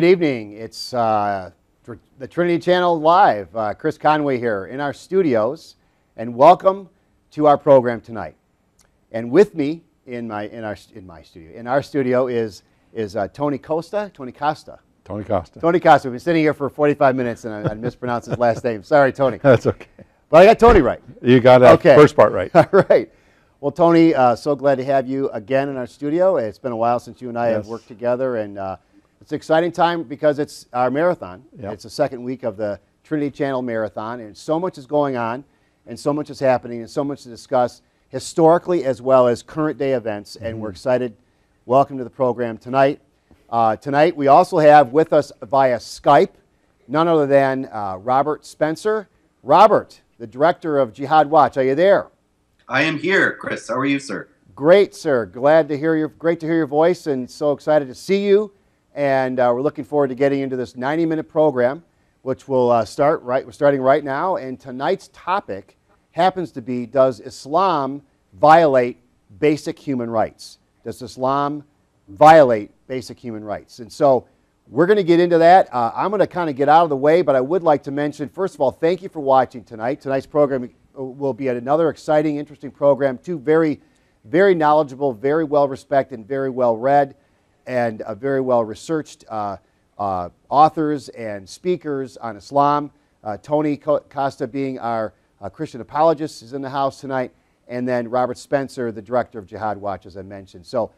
Good evening. It's uh, the Trinity Channel Live. Uh, Chris Conway here in our studios, and welcome to our program tonight. And with me in my in our in my studio in our studio is is uh, Tony Costa. Tony Costa. Tony Costa. Tony Costa. We've been sitting here for 45 minutes, and I, I mispronounced his last name. Sorry, Tony. That's okay. But I got Tony right. You got that Okay. first part right. All right. Well, Tony, uh, so glad to have you again in our studio. It's been a while since you and I have worked together, and uh, it's an exciting time because it's our marathon. Yep. It's the second week of the Trinity Channel Marathon, and so much is going on, and so much is happening, and so much to discuss historically as well as current day events, and we're excited. Welcome to the program tonight. Uh, tonight, we also have with us via Skype none other than uh, Robert Spencer. Robert, the director of Jihad Watch, are you there? I am here, Chris. How are you, sir? Great, sir. Glad to hear your great to hear your voice, and so excited to see you. And uh, we're looking forward to getting into this 90-minute program, which will uh, start right. We're starting right now, and tonight's topic happens to be: Does Islam violate basic human rights? Does Islam violate basic human rights? And so we're going to get into that. Uh, I'm going to kind of get out of the way, but I would like to mention, first of all, thank you for watching tonight. Tonight's program uh, will be at another exciting, interesting program. Two very, very knowledgeable, very well respected, and very well read, and uh, very well researched uh, uh, authors and speakers on Islam. Tony Costa, being our Christian apologist, is in the house tonight, and then Robert Spencer, the director of Jihad Watch, as I mentioned. So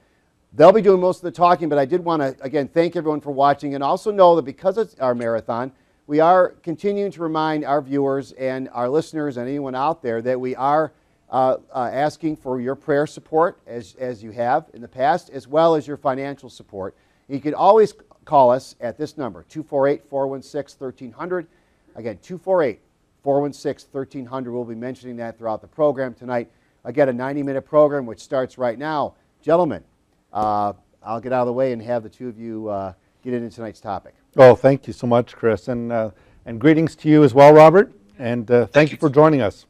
They'll be doing most of the talking, but I did want to, again, thank everyone for watching and also know that because it's our marathon, we are continuing to remind our viewers and our listeners and anyone out there that we are uh, uh, asking for your prayer support, as, as you have in the past, as well as your financial support. You can always call us at this number, 248 416 1300. Again, 248 416 1300. We'll be mentioning that throughout the program tonight. Again, a 90 minute program which starts right now. Gentlemen, uh, I'll get out of the way and have the two of you uh, get into tonight's topic. Oh, thank you so much, Chris, and uh, and greetings to you as well, Robert. And uh, thank, you you. for joining us.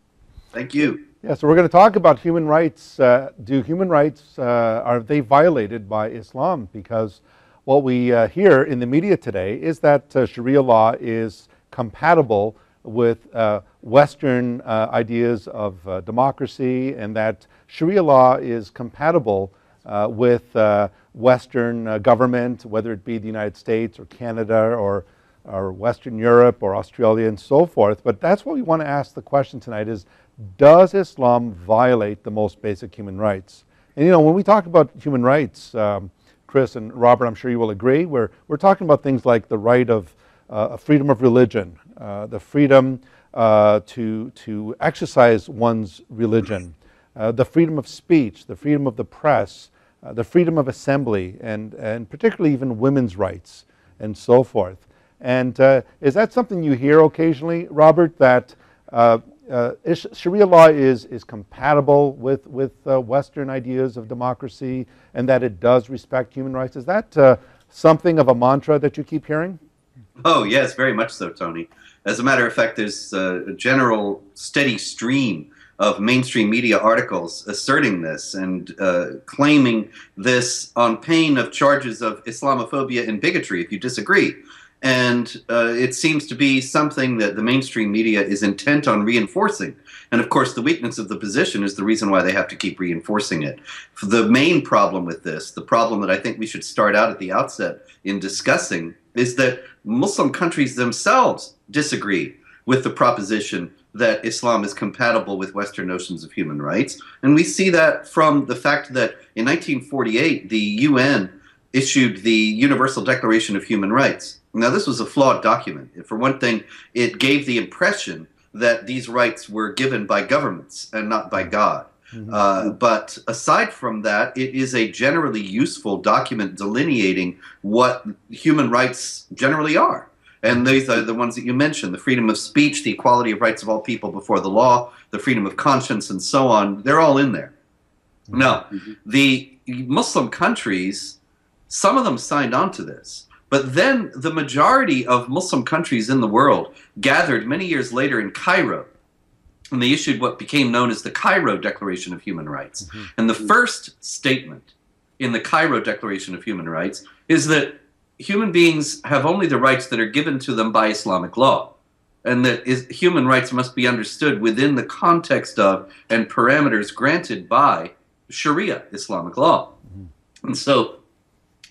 Thank you. Yeah, so we're going to talk about human rights. Uh, do human rights uh, are they violated by Islam? Because what we uh, hear in the media today is that uh, Sharia law is compatible with uh, Western uh, ideas of democracy, and that Sharia law is compatible with Western government, whether it be the United States or Canada or, or Western Europe or Australia and so forth. But that's what we want to ask the question tonight is, does Islam violate the most basic human rights? And you know, when we talk about human rights, um, Chris and Robert, I'm sure you will agree, we're, we're talking about things like the right of uh, freedom of religion, uh, the freedom uh, to, to exercise one's religion, uh, the freedom of speech, the freedom of the press, uh, the freedom of assembly, and, and particularly even women's rights and so forth. And uh, is that something you hear occasionally, Robert, that uh, Sharia law is, is compatible with, with uh, Western ideas of democracy and that it does respect human rights? Is that uh, something of a mantra that you keep hearing? Oh, yes, very much so, Tony. As a matter of fact, there's uh, a general steady stream of mainstream media articles asserting this and uh, claiming this on pain of charges of Islamophobia and bigotry if you disagree. And uh, it seems to be something that the mainstream media is intent on reinforcing. And of course, the weakness of the position is the reason why they have to keep reinforcing it. The main problem with this, the problem that I think we should start out at the outset in discussing, is that Muslim countries themselves disagree with the proposition that Islam is compatible with Western notions of human rights. And we see that from the fact that in 1948, the UN issued the Universal Declaration of Human Rights. Now, this was a flawed document. For one thing, it gave the impression that these rights were given by governments and not by mm-hmm. God. Mm-hmm. Uh, but aside from that, it is a generally useful document delineating what human rights generally are. And these are the ones that you mentioned the freedom of speech, the equality of rights of all people before the law, the freedom of conscience, and so on. They're all in there. Mm-hmm. Now, the Muslim countries, some of them signed on to this. But then the majority of Muslim countries in the world gathered many years later in Cairo and they issued what became known as the Cairo Declaration of Human Rights. And the first statement in the Cairo Declaration of Human Rights is that human beings have only the rights that are given to them by Islamic law. And that is, human rights must be understood within the context of and parameters granted by Sharia, Islamic law. Mm-hmm. And so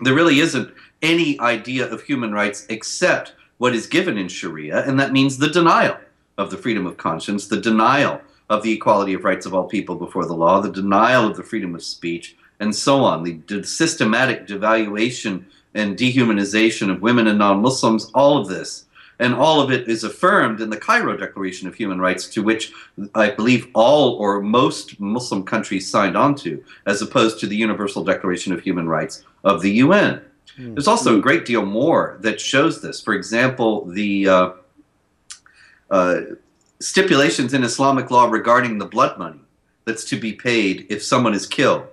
there really isn't any idea of human rights except what is given in Sharia, and that means the denial of the freedom of conscience, the denial of the equality of rights of all people before the law, the denial of the freedom of speech, and so on, the systematic devaluation and dehumanization of women and non Muslims, all of this. And all of it is affirmed in the Cairo Declaration of Human Rights, to which I believe all or most Muslim countries signed on to, as opposed to the Universal Declaration of Human Rights of the UN. Mm. There's also a great deal more that shows this. For example, the uh, uh, stipulations in Islamic law regarding the blood money that's to be paid if someone is killed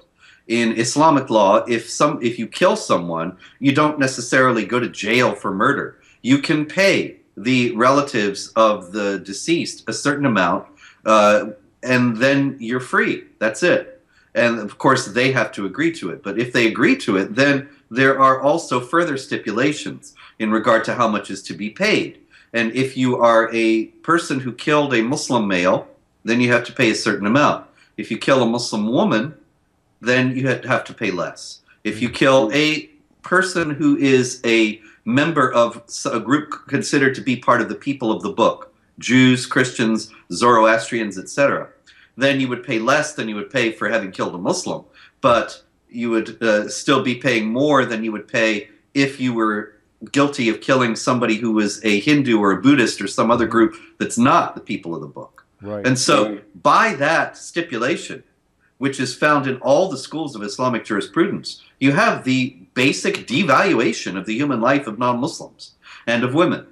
in Islamic law, if some if you kill someone, you don't necessarily go to jail for murder. You can pay the relatives of the deceased a certain amount, uh, and then you're free. That's it. And of course, they have to agree to it. But if they agree to it, then there are also further stipulations in regard to how much is to be paid. And if you are a person who killed a Muslim male, then you have to pay a certain amount. If you kill a Muslim woman, then you have to pay less. If you kill a person who is a member of a group considered to be part of the people of the book, Jews, Christians, Zoroastrians, etc., then you would pay less than you would pay for having killed a Muslim, but you would uh, still be paying more than you would pay if you were guilty of killing somebody who was a Hindu or a Buddhist or some other group that's not the people of the book. Right. And so, by that stipulation, which is found in all the schools of Islamic jurisprudence. You have the basic devaluation of the human life of non Muslims and of women.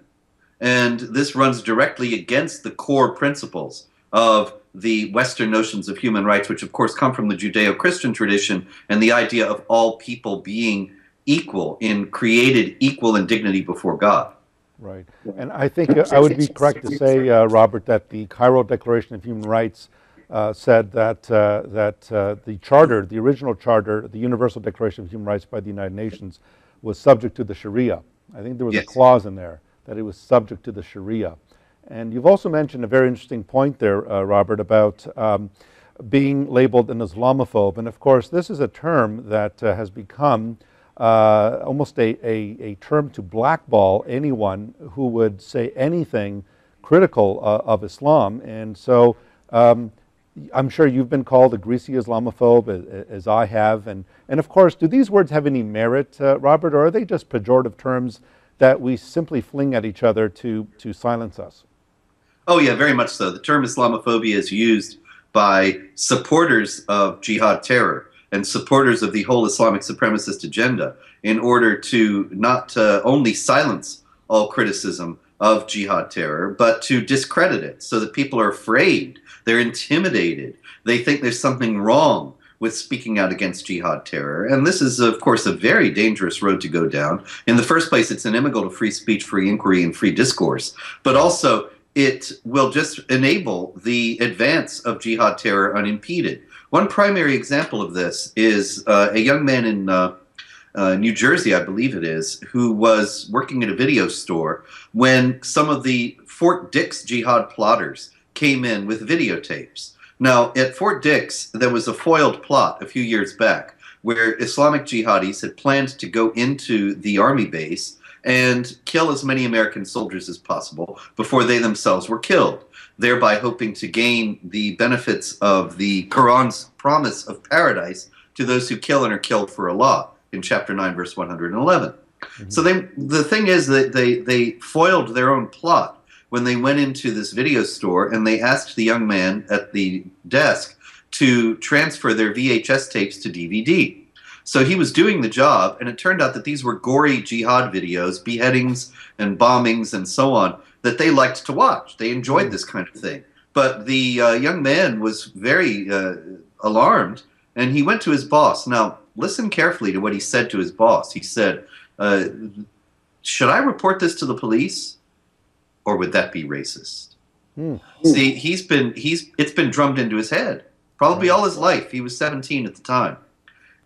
And this runs directly against the core principles of the Western notions of human rights, which of course come from the Judeo Christian tradition and the idea of all people being equal in created equal in dignity before God. Right. And I think uh, I would be correct to say, uh, Robert, that the Cairo Declaration of Human Rights uh, said that, uh, that uh, the charter, the original charter, the Universal Declaration of Human Rights by the United Nations, was subject to the Sharia. I think there was yes. a clause in there that it was subject to the Sharia. And you've also mentioned a very interesting point there, uh, Robert, about um, being labeled an Islamophobe. And of course, this is a term that uh, has become uh, almost a, a, a, term to blackball anyone who would say anything critical of Islam. And so um, I'm sure you've been called a greasy Islamophobe, as, I have. And, and of course, do these words have any merit, uh, Robert, or are they just pejorative terms that we simply fling at each other to, to silence us? Oh, yeah, very much so. The term Islamophobia is used by supporters of jihad terror and supporters of the whole Islamic supremacist agenda in order to not uh, only silence all criticism of jihad terror, but to discredit it so that people are afraid they're intimidated. They think there's something wrong with speaking out against jihad terror. And this is, of course, a very dangerous road to go down. In the first place, it's inimical to free speech, free inquiry, and free discourse. But also, it will just enable the advance of jihad terror unimpeded. One primary example of this is uh, a young man in uh, uh, New Jersey, I believe it is, who was working at a video store when some of the Fort Dix jihad plotters came in with videotapes. Now, at Fort Dix, there was a foiled plot a few years back where Islamic jihadis had planned to go into the army base and kill as many American soldiers as possible before they themselves were killed, thereby hoping to gain the benefits of the Quran's promise of paradise to those who kill and are killed for Allah in chapter 9 verse 111. Mm-hmm. So they the thing is that they they foiled their own plot when they went into this video store and they asked the young man at the desk to transfer their VHS tapes to DVD. So he was doing the job, and it turned out that these were gory jihad videos, beheadings and bombings and so on, that they liked to watch. They enjoyed this kind of thing. But the uh, young man was very uh, alarmed, and he went to his boss. Now, listen carefully to what he said to his boss. He said, uh, Should I report this to the police? Or would that be racist? Hmm. See, he's been he's it's been drummed into his head probably all his life. He was 17 at the time.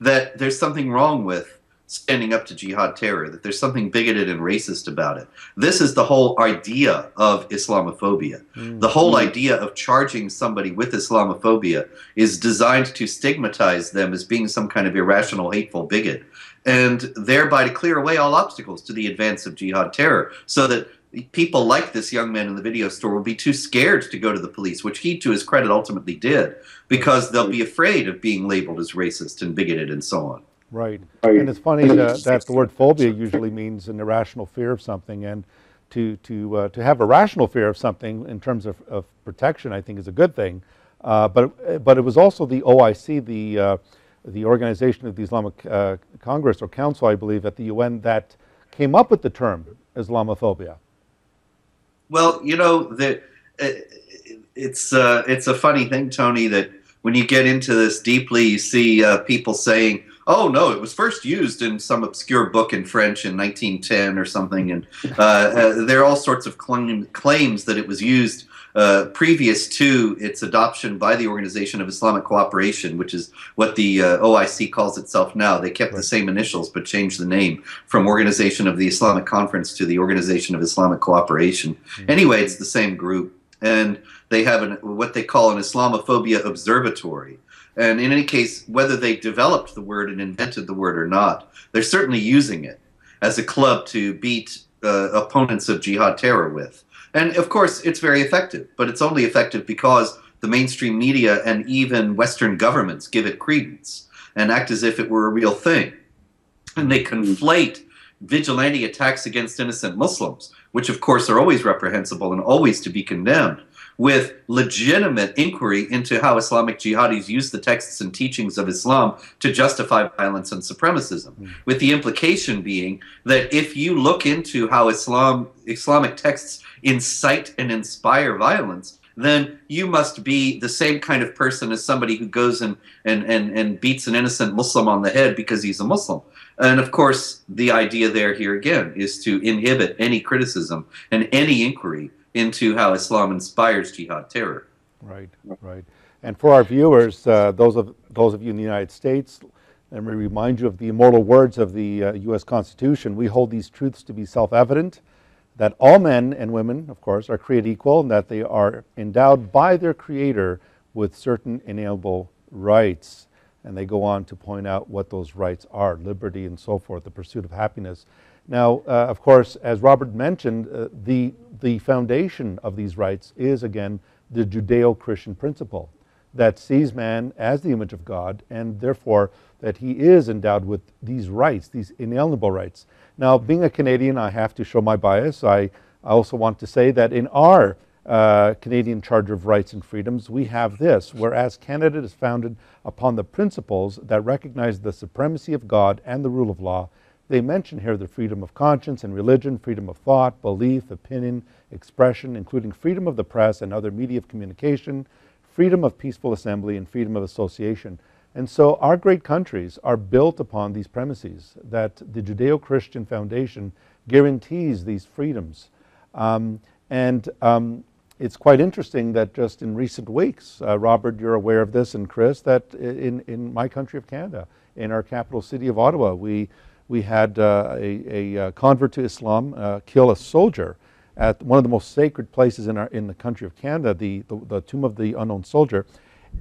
That there's something wrong with standing up to jihad terror, that there's something bigoted and racist about it. This is the whole idea of Islamophobia. Mm. The whole idea of charging somebody with Islamophobia is designed to stigmatize them as being some kind of irrational, hateful bigot, and thereby to clear away all obstacles to the advance of jihad terror, so that people like this young man in the video store will be too scared to go to the police, which he, to his credit, ultimately did, because they'll be afraid of being labeled as racist and bigoted and so on. Right. And it's funny that, that the word phobia usually means an irrational fear of something. And to, to, uh, to have a rational fear of something in terms of, of protection, I think, is a good thing. Uh, but, but it was also the OIC, the, uh, the Organization of the Islamic uh, Congress or Council, I believe, at the UN that came up with the term Islamophobia. Well, you know, uh, it's, uh, it's a funny thing, Tony, that when you get into this deeply, you see people saying, oh no, it was first used in some obscure book in French in 1910 or something, and uh, uh, there are all sorts of claim, claims that it was used uh, previous to its adoption by the Organization of Islamic Cooperation, which is what the uh, OIC calls itself now. They kept right. the same initials but changed the name from Organization of the Islamic Conference to the Organization of Islamic Cooperation. Mm-hmm. Anyway, it's the same group, and they have an, what they call an Islamophobia observatory and in any case, whether they developed the word and invented the word or not, they're certainly using it as a club to beat uh, opponents of jihad terror with. And of course, it's very effective, but it's only effective because the mainstream media and even Western governments give it credence and act as if it were a real thing. And they conflate vigilante attacks against innocent Muslims, which of course are always reprehensible and always to be condemned, with legitimate inquiry into how Islamic jihadis use the texts and teachings of Islam to justify violence and supremacism. Mm. With the implication being that if you look into how Islam Islamic texts incite and inspire violence, then you must be the same kind of person as somebody who goes and, and, and, and beats an innocent Muslim on the head because he's a Muslim. And of course, the idea there here again is to inhibit any criticism and any inquiry into how Islam inspires jihad terror. Right, right. And for our viewers, uh, those of those of you in the United States, let me remind you of the immortal words of the uh, U.S. Constitution. We hold these truths to be self-evident, that all men and women, of course, are created equal, and that they are endowed by their Creator with certain inalienable rights. And they go on to point out what those rights are: liberty and so forth, the pursuit of happiness. Now, uh, of course, as Robert mentioned, uh, the, the foundation of these rights is, again, the Judeo Christian principle that sees man as the image of God and therefore that he is endowed with these rights, these inalienable rights. Now, being a Canadian, I have to show my bias. I, I also want to say that in our uh, Canadian Charter of Rights and Freedoms, we have this whereas Canada is founded upon the principles that recognize the supremacy of God and the rule of law they mention here the freedom of conscience and religion, freedom of thought, belief, opinion, expression, including freedom of the press and other media of communication, freedom of peaceful assembly, and freedom of association. And so our great countries are built upon these premises that the Judeo Christian foundation guarantees these freedoms. Um, and um, it's quite interesting that just in recent weeks, uh, Robert, you're aware of this, and Chris, that in, in my country of Canada, in our capital city of Ottawa, we we had uh, a, a, uh, convert to Islam uh, kill a soldier at one of the most sacred places in, our, in the country of Canada, the, the, the tomb of the unknown soldier.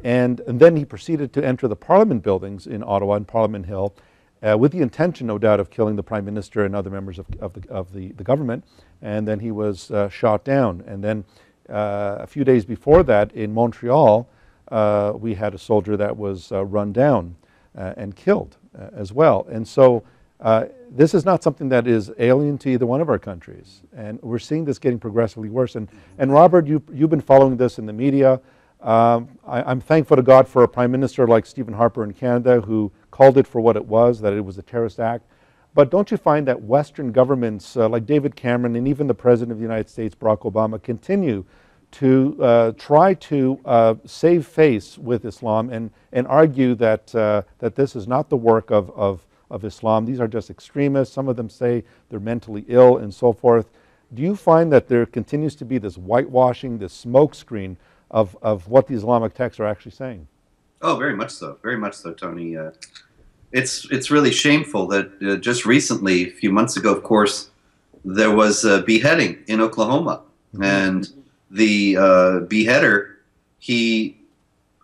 And, and, then he proceeded to enter the Parliament buildings in Ottawa and Parliament Hill uh, with the intention, no doubt, of killing the Prime Minister and other members of, of, the, of the, the government. And then he was uh, shot down. And then uh, a few days before that, in Montreal, we had a soldier that was run down and killed as well. And so uh, this is not something that is alien to either one of our countries. And we're seeing this getting progressively worse. And, and Robert, you, you've been following this in the media. Um, I, am thankful to God for a prime minister like Stephen Harper in Canada who called it for what it was, that it was a terrorist act. But don't you find that Western governments uh, like David Cameron and even the President of the United States, Barack Obama, continue to uh, try to uh, save face with Islam and, and argue that, uh, that this is not the work of, of of Islam. These are just extremists. Some of them say they're mentally ill and so forth. Do you find that there continues to be this whitewashing, this smokescreen of, of what the Islamic texts are actually saying? Oh, very much so. Very much so, Tony. Uh, it's it's really shameful that uh, just recently, a few months ago, of course, there was a beheading in Oklahoma, mm-hmm. and the uh, beheader he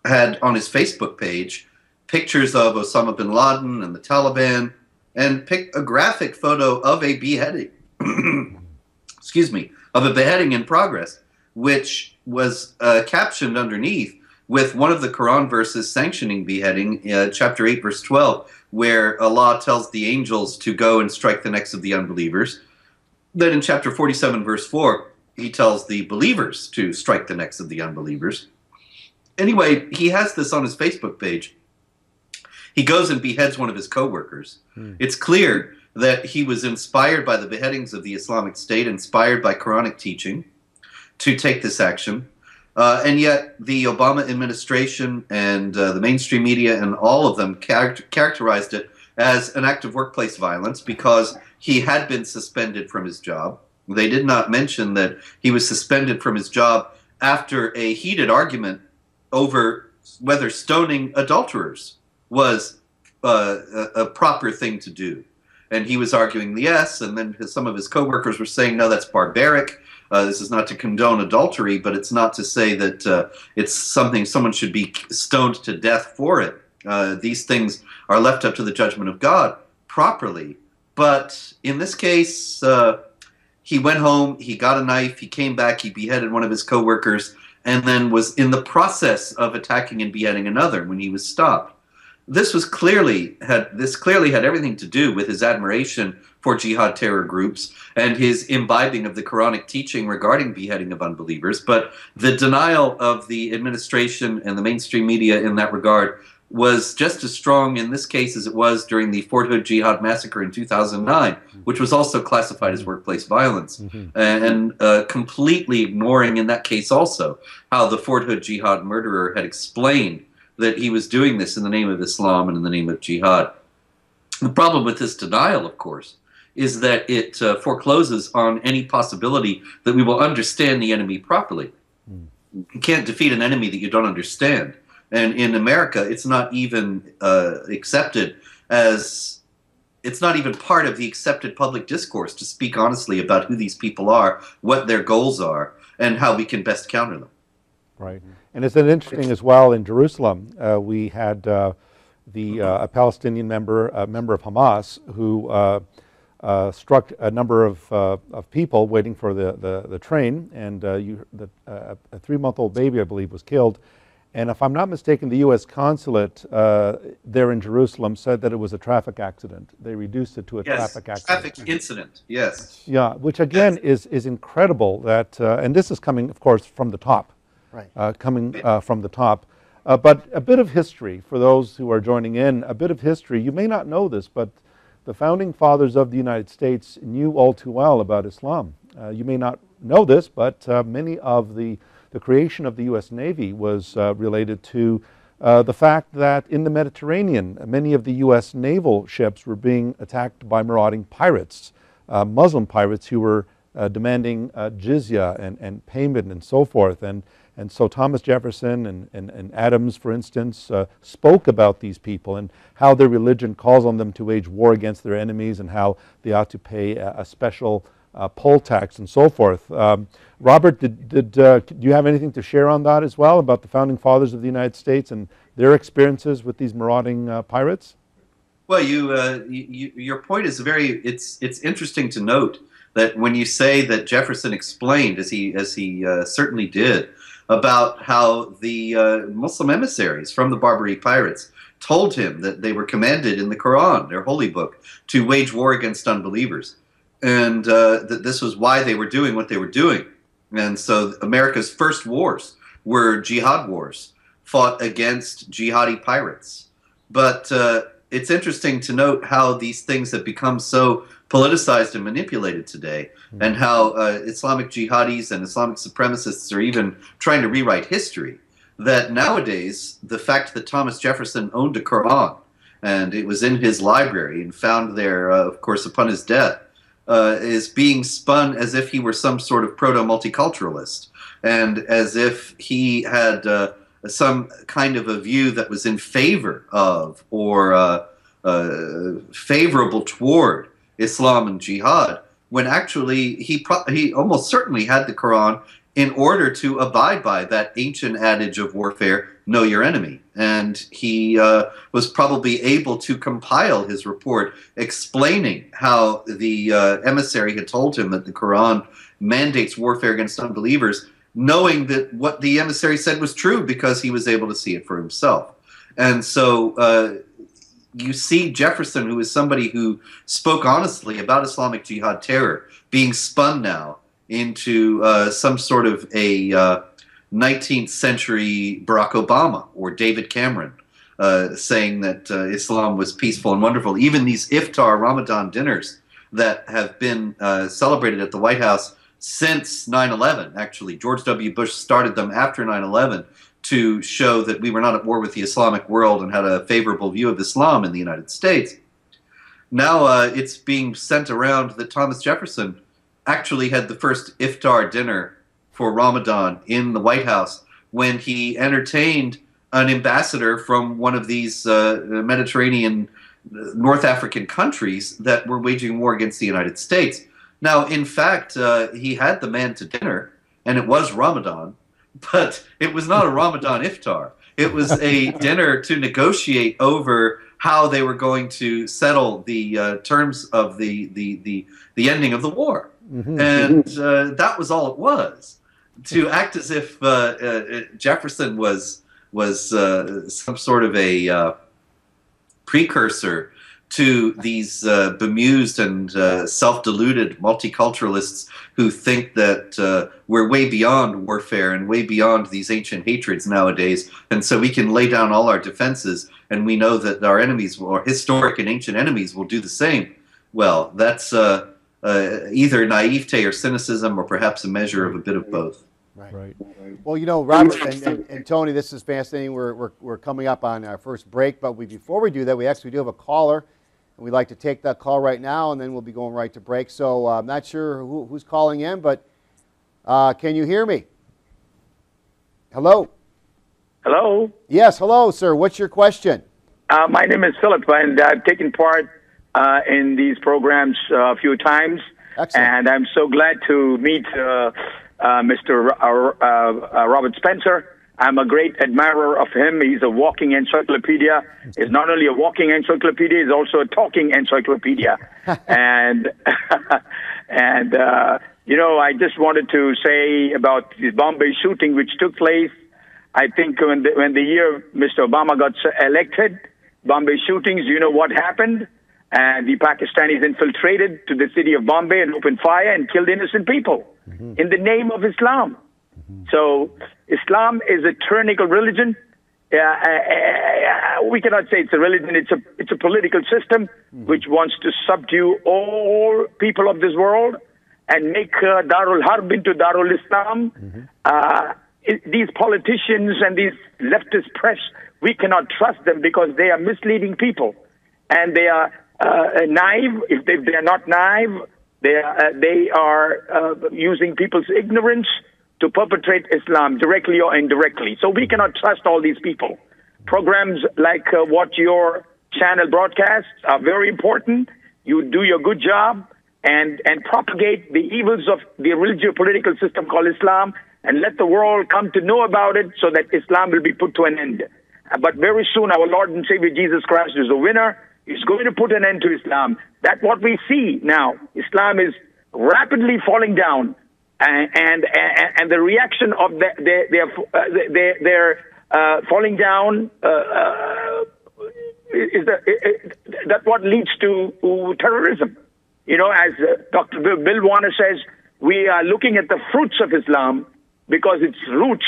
had on his Facebook page pictures of Osama bin Laden and the Taliban, and picked a graphic photo of a beheading. excuse me, of a beheading in progress, which was uh, captioned underneath with one of the Quran verses sanctioning beheading, uh, chapter 8, verse 12, where Allah tells the angels to go and strike the necks of the unbelievers. Then in chapter 47, verse 4, he tells the believers to strike the necks of the unbelievers. Anyway, he has this on his Facebook page. He goes and beheads one of his coworkers. Hmm. It's clear that he was inspired by the beheadings of the Islamic State, inspired by Quranic teaching to take this action. Uh, and yet, the Obama administration and uh, the mainstream media and all of them char- characterized it as an act of workplace violence because he had been suspended from his job. They did not mention that he was suspended from his job after a heated argument over whether stoning adulterers was uh, a, a, proper thing to do. And he was arguing the yes, and then his, some of his coworkers were saying, no, that's barbaric. Uh, this is not to condone adultery, but it's not to say that uh, it's something someone should be stoned to death for it. Uh, these things are left up to the judgment of God properly. But in this case, uh, he went home, he got a knife, he came back, he beheaded one of his coworkers, and then was in the process of attacking and beheading another when he was stopped this was clearly had this clearly had everything to do with his admiration for jihad terror groups and his imbibing of the Quranic teaching regarding beheading of unbelievers. But the denial of the administration and the mainstream media in that regard was just as strong in this case as it was during the Fort Hood Jihad massacre in 2009, which was also classified as workplace violence, mm-hmm. and uh, completely ignoring in that case also how the Fort Hood Jihad murderer had explained that he was doing this in the name of Islam and in the name of jihad. The problem with this denial, of course, is that it uh, forecloses on any possibility that we will understand the enemy properly. Mm. You can't defeat an enemy that you don't understand. And in America, it's not even uh, accepted as it's not even part of the accepted public discourse to speak honestly about who these people are, what their goals are, and how we can best counter them. Right. And it's interesting as well in Jerusalem, uh, we had uh, the, uh, a Palestinian member, a member of Hamas, who uh, uh, struck a number of, uh, of people waiting for the, the, the train, and you, the, a three month old baby, I believe, was killed. And if I'm not mistaken, the U.S. consulate there in Jerusalem said that it was a traffic accident. They reduced it to a yes, traffic accident. Traffic incident, yes. Yeah, which again yes. is, is incredible that, and this is coming, of course, from the top right. uh, coming uh, from the top. Uh, but a bit of history for those who are joining in, a bit of history. You may not know this, but the founding fathers of the United States knew all too well about Islam. Uh, you may not know this, but uh, many of the, the creation of the U.S. Navy was uh, related to the fact that in the Mediterranean, many of the U.S. naval ships were being attacked by marauding pirates, Muslim pirates who were demanding jizya and, and payment and so forth. And and so Thomas Jefferson and, and, and Adams, for instance, uh, spoke about these people and how their religion calls on them to wage war against their enemies and how they ought to pay a, a special uh, poll tax and so forth. Um, Robert, did, did, uh, do you have anything to share on that as well about the founding fathers of the United States and their experiences with these marauding uh, pirates? Well, you, uh, you, your point is very, it's, it's interesting to note that when you say that Jefferson explained, as he, as he uh, certainly did, about how the uh, Muslim emissaries from the Barbary pirates told him that they were commanded in the Quran, their holy book, to wage war against unbelievers, and uh, that this was why they were doing what they were doing. And so America's first wars were jihad wars, fought against jihadi pirates. But uh, it's interesting to note how these things have become so politicized and manipulated today, mm-hmm. and how uh, Islamic jihadis and Islamic supremacists are even trying to rewrite history. That nowadays, the fact that Thomas Jefferson owned a Quran and it was in his library and found there, uh, of course, upon his death, uh, is being spun as if he were some sort of proto multiculturalist and as if he had uh, some kind of a view that was in favor of or uh, uh, favorable toward Islam and jihad, when actually he pro- he almost certainly had the Quran in order to abide by that ancient adage of warfare, know your enemy. And he uh, was probably able to compile his report explaining how the uh, emissary had told him that the Quran mandates warfare against unbelievers, knowing that what the emissary said was true because he was able to see it for himself. And so uh, you see Jefferson, who is somebody who spoke honestly about Islamic Jihad terror, being spun now into uh, some sort of a uh, 19th century Barack Obama or David Cameron. Uh, saying that uh, Islam was peaceful and wonderful. Even these iftar Ramadan dinners that have been uh, celebrated at the White House since 9 11, actually. George W. Bush started them after 9 11 to show that we were not at war with the Islamic world and had a favorable view of Islam in the United States. Now uh, it's being sent around that Thomas Jefferson actually had the first iftar dinner for Ramadan in the White House when he entertained an ambassador from one of these uh, Mediterranean uh, North African countries that were waging war against the United States. Now, in fact, uh, he had the man to dinner, and it was Ramadan, but it was not a Ramadan iftar. It was a dinner to negotiate over how they were going to settle the uh, terms of the, the, the, the ending of the war. Mm-hmm. And uh, that was all it was. To act as if uh, uh Jefferson was was uh, some sort of a uh, precursor to these uh, bemused and uh, self-deluded multiculturalists who think that uh, we're way beyond warfare and way beyond these ancient hatreds nowadays, and so we can lay down all our defenses, and we know that our enemies, our historic and ancient enemies, will do the same. Well, that's uh, uh, either naivete or cynicism, or perhaps a measure of a bit of both. Right. right. Well, you know, Robert and, and, and, Tony, this is fascinating. We're, we're, we're coming up on our first break, but we, before we do that, we actually do have a caller and we'd like to take that call right now, and then we'll be going right to break. So uh, I'm not sure who, who's calling in, but uh, can you hear me? Hello? Hello? Yes, hello, sir. What's your question? Uh, my name is Philip, and I've taken part uh, in these programs uh, a few times. Excellent. And I'm so glad to meet uh, Mr. Robert Spencer. I'm a great admirer of him. He's a walking encyclopedia. He's not only a walking encyclopedia, he's also a talking encyclopedia. and and uh, you know, I just wanted to say about the Bombay shooting, which took place. I think when the, when the year Mr. Obama got elected, Bombay shootings. You know what happened? And the Pakistanis infiltrated to the city of Bombay and opened fire and killed innocent people mm-hmm. in the name of Islam. Mm-hmm. So Islam is a tyrannical religion. Uh, uh, we cannot say it's a religion. It's a it's a political system mm-hmm. which wants to subdue all people of this world and make uh, Darul Harb into Darul Islam. Mm-hmm. Uh, it, these politicians and these leftist press, we cannot trust them because they are misleading people, and they are uh, naive. If they, they, are not naive, they are, uh, they are using people's ignorance to perpetrate Islam directly or indirectly. So we cannot trust all these people. Programs like uh, what your channel broadcasts are very important. You do your good job and, and propagate the evils of the religious political system called Islam and let the world come to know about it so that Islam will be put to an end. But very soon our Lord and Savior Jesus Christ is the winner. He's going to put an end to Islam. That's what we see now. Islam is rapidly falling down and and, and the reaction of the, their their uh, their, their uh, falling down uh, uh is that that what leads to, terrorism. You know, as uh, Dr. Bill, Warner says, we are looking at the fruits of Islam because its roots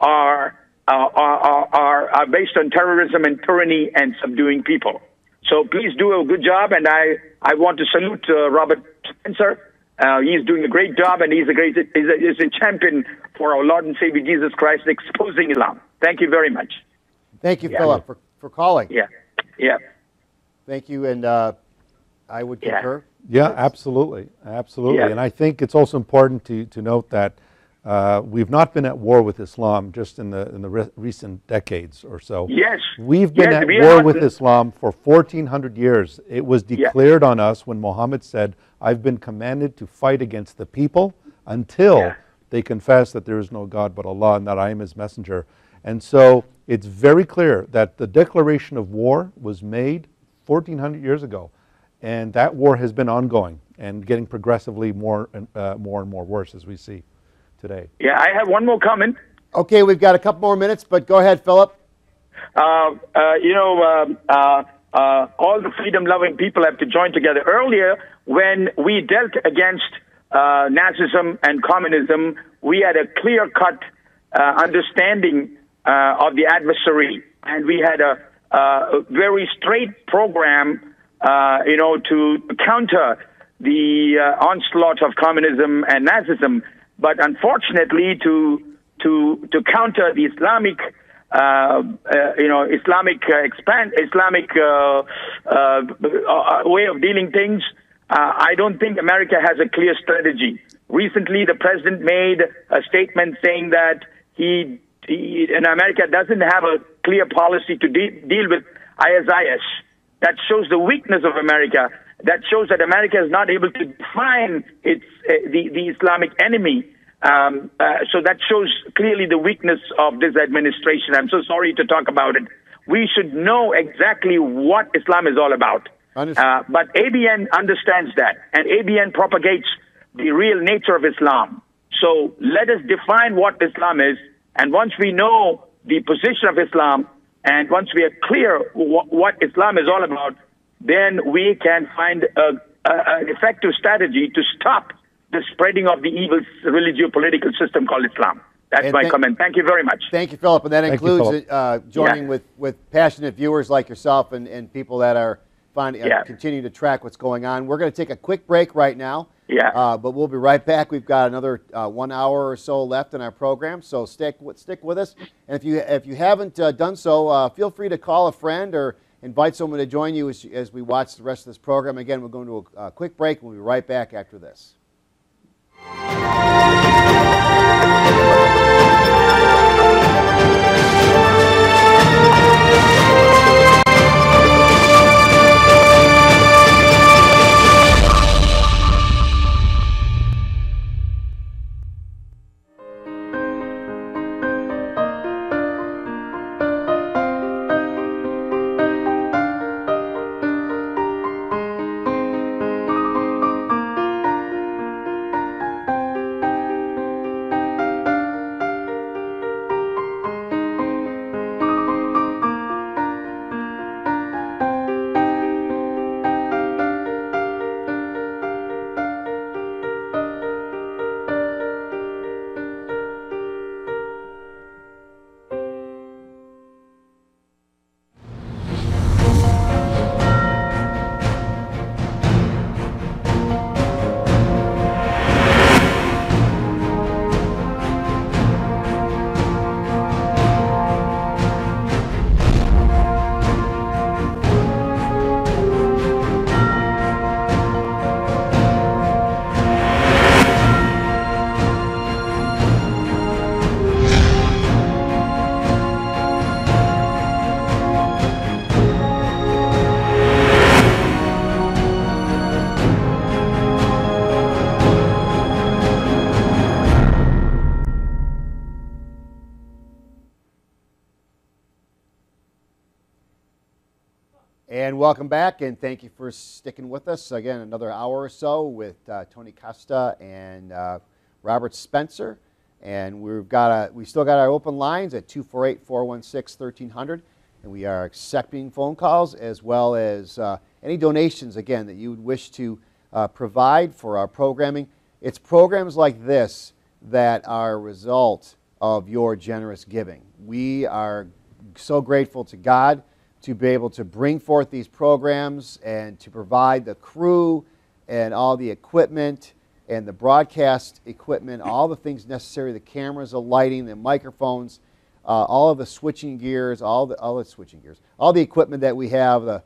are uh, are, are, are based on terrorism and tyranny and subduing people. So please do a good job, and I, I want to salute Robert Spencer uh, he's doing a great job, and he's a great he's a, he's a champion for our Lord and Savior Jesus Christ, exposing Islam. Thank you very much. Thank you, yeah. Philip, for, for calling. Yeah, yeah. Thank you, and uh, I would concur. Yeah, absolutely, absolutely. Yeah. And I think it's also important to to note that Uh, we've not been at war with Islam just in the in the re- recent decades or so. Yes. We've been Yes, at we war are- with Islam for 1400 years. It was declared on us when Muhammad said, "I've been commanded to fight against the people until Yeah. they confess that there is no God but Allah and that I am his messenger." And so it's very clear that the declaration of war was made 1400 years ago. And that war has been ongoing and getting progressively more and uh, more and more worse as we see today. Yeah, I have one more comment. Okay, we've got a couple more minutes, but go ahead, Philip. uh, uh, you know, um, uh, all the freedom-loving people have to join together. Earlier, when we dealt against uh, Nazism and communism, we had a clear-cut uh, understanding uh, of the adversary, and we had a, a very straight program, uh, you know, to counter the uh, onslaught of communism and Nazism. But unfortunately, to to to counter the Islamic uh, uh, you know, Islamic uh, expand, Islamic uh, uh, way of dealing things. Uh, I don't think America has a clear strategy. Recently, the president made a statement saying that he, he and America doesn't have a clear policy to de- deal with ISIS. That shows the weakness of America. That shows that America is not able to define its uh, the the Islamic enemy. Um, uh, so that shows clearly the weakness of this administration. I'm so sorry to talk about it. We should know exactly what Islam is all about. Uh, but ABN understands that, and ABN propagates the real nature of Islam. So let us define what Islam is, and once we know the position of Islam, and once we are clear wh- what Islam is all about, then we can find an effective strategy to stop the spreading of the evil religio-political system called Islam. That's And my thank- comment. Thank you very much. Thank you, Philip. And that Thank includes Philip. uh, joining Yeah. with, with passionate viewers like yourself and, and people that are finding, uh, Yeah. continue to track what's going on. We're going to take a quick break right now. Yeah. Uh, but we'll be right back. We've got another uh, one hour or so left in our program, so stick with, stick with us. And if you if you haven't uh, done so, uh, feel free to call a friend or invite someone to join you as, as we watch the rest of this program. Again, we're going to a, a quick break. We'll be right back after this. And welcome back, and thank you for sticking with us. Again, another hour or so with uh, Tony Costa and uh, Robert Spencer. And we've got a, we still got our open lines at 248 416 1300. And we are accepting phone calls as well as uh, any donations, again, that you would wish to uh, provide for our programming. It's programs like this that are a result of your generous giving. We are so grateful to God to be able to bring forth these programs and to provide the crew and all the equipment and the broadcast equipment, all the things necessary the cameras, the lighting, the microphones, uh, all of the switching gears, all the, all the switching gears, all the equipment that we have, the,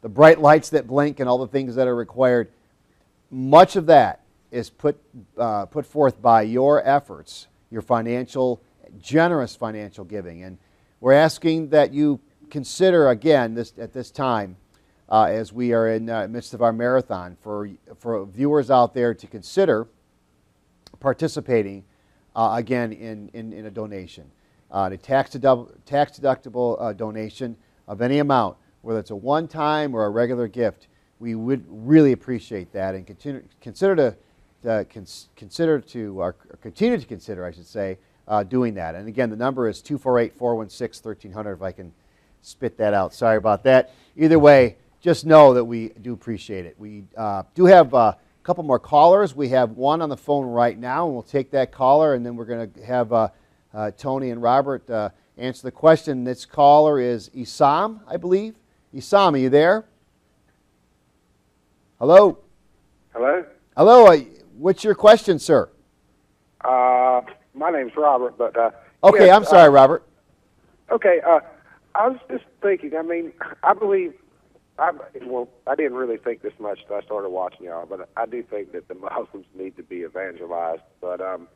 the bright lights that blink, and all the things that are required. Much of that is put, uh, put forth by your efforts, your financial, generous financial giving. And we're asking that you consider again this, at this time, uh, as we are in the midst of our marathon, for, for viewers out there to consider participating uh, again in, in, in, a donation. Uh, a tax, deductible, tax deductible uh, donation of any amount, whether it's a one time or a regular gift, we would really appreciate that and continue, consider to, to cons, consider to or continue to consider, I should say, uh, doing that. And again, the number is 248 416 1300 if I can spit that out. Sorry about that. Either way, just know that we do appreciate it. We uh, do have a couple more callers. We have one on the phone right now, and we'll take that caller, and then we're going to have uh, uh, Tony and Robert uh, answer the question. This caller is Isam, I believe. Isam, are you there? Hello? Hello? Hello. Uh, what's your question, sir? Uh, my name's Robert, but. Uh, okay, yes, I'm sorry, uh, Robert. Okay, uh, I was just thinking, I mean, I believe. I, well, I didn't really think this much until I started watching y'all, but I do think that the Muslims need to be evangelized. But um,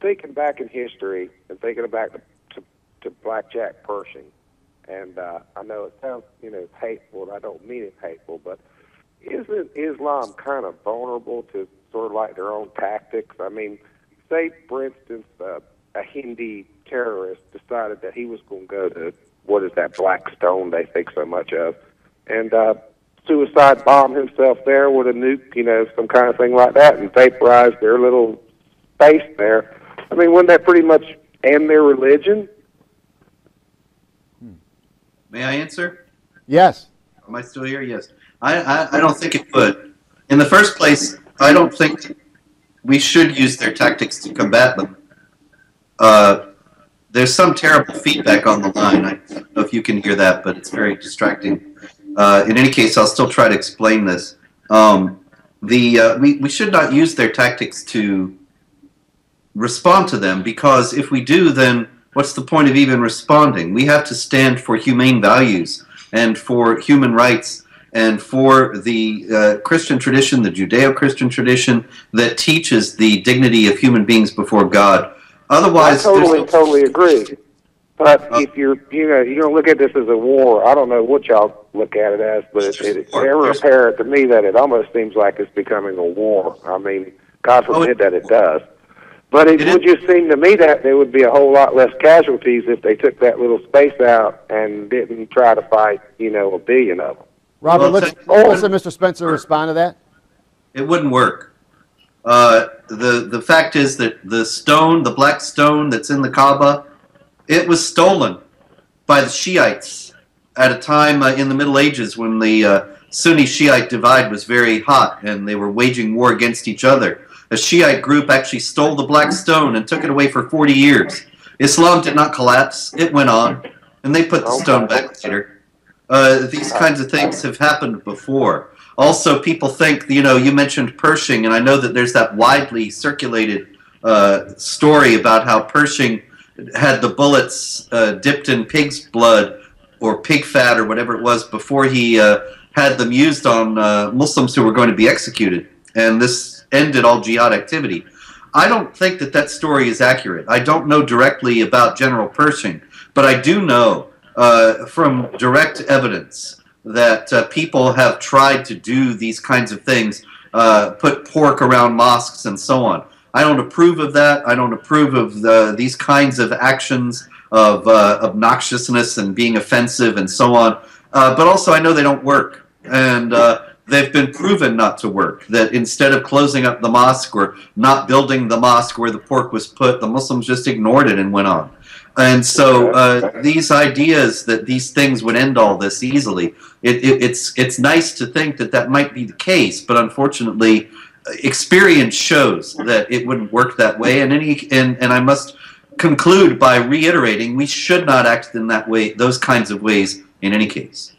thinking back in history and thinking back to, to, to Blackjack Pershing, and uh, I know it sounds, you know, hateful, and I don't mean it hateful, but isn't Islam kind of vulnerable to sort of like their own tactics? I mean, say, for instance, uh, a Hindi terrorist decided that he was going to go to what is that black stone they think so much of, and uh, suicide bomb himself there with a nuke, you know, some kind of thing like that, and vaporize their little space there. I mean, wouldn't that pretty much end their religion? May I answer? Yes. Am I still here? Yes. I, I, I don't think it would. In the first place, I don't think we should use their tactics to combat them. Uh, there's some terrible feedback on the line. I don't know if you can hear that, but it's very distracting. Uh, in any case, I'll still try to explain this. Um, the uh, we, we should not use their tactics to respond to them because if we do, then what's the point of even responding? We have to stand for humane values and for human rights and for the uh, Christian tradition, the Judeo Christian tradition that teaches the dignity of human beings before God. Otherwise, I totally, totally agree. But uh, if you're, you know, you don't look at this as a war. I don't know what y'all look at it as, but it, it, it's ever apparent to me that it almost seems like it's becoming a war. I mean, God forbid oh, it, that it does. But it, it would is, just seem to me that there would be a whole lot less casualties if they took that little space out and didn't try to fight, you know, a billion of them. Robert, well, let's, let's let Mr. Spencer respond to that. It wouldn't work. Uh, the the fact is that the stone, the black stone that's in the Kaaba, it was stolen by the Shiites at a time uh, in the Middle Ages when the uh, Sunni Shiite divide was very hot and they were waging war against each other. A Shiite group actually stole the black stone and took it away for 40 years. Islam did not collapse; it went on, and they put the stone back later. Uh, these kinds of things have happened before. Also, people think, you know, you mentioned Pershing, and I know that there's that widely circulated uh, story about how Pershing had the bullets uh, dipped in pig's blood or pig fat or whatever it was before he uh, had them used on uh, Muslims who were going to be executed. And this ended all jihad activity. I don't think that that story is accurate. I don't know directly about General Pershing, but I do know uh, from direct evidence that uh, people have tried to do these kinds of things, uh, put pork around mosques and so on. I don't approve of that. I don't approve of the, these kinds of actions of uh, obnoxiousness and being offensive and so on. Uh, but also, I know they don't work. And uh, they've been proven not to work. That instead of closing up the mosque or not building the mosque where the pork was put, the Muslims just ignored it and went on. And so uh, these ideas that these things would end all this easily, it, it, it's it's nice to think that that might be the case, but unfortunately, experience shows that it wouldn't work that way. And any and, and I must conclude by reiterating, we should not act in that way, those kinds of ways, in any case.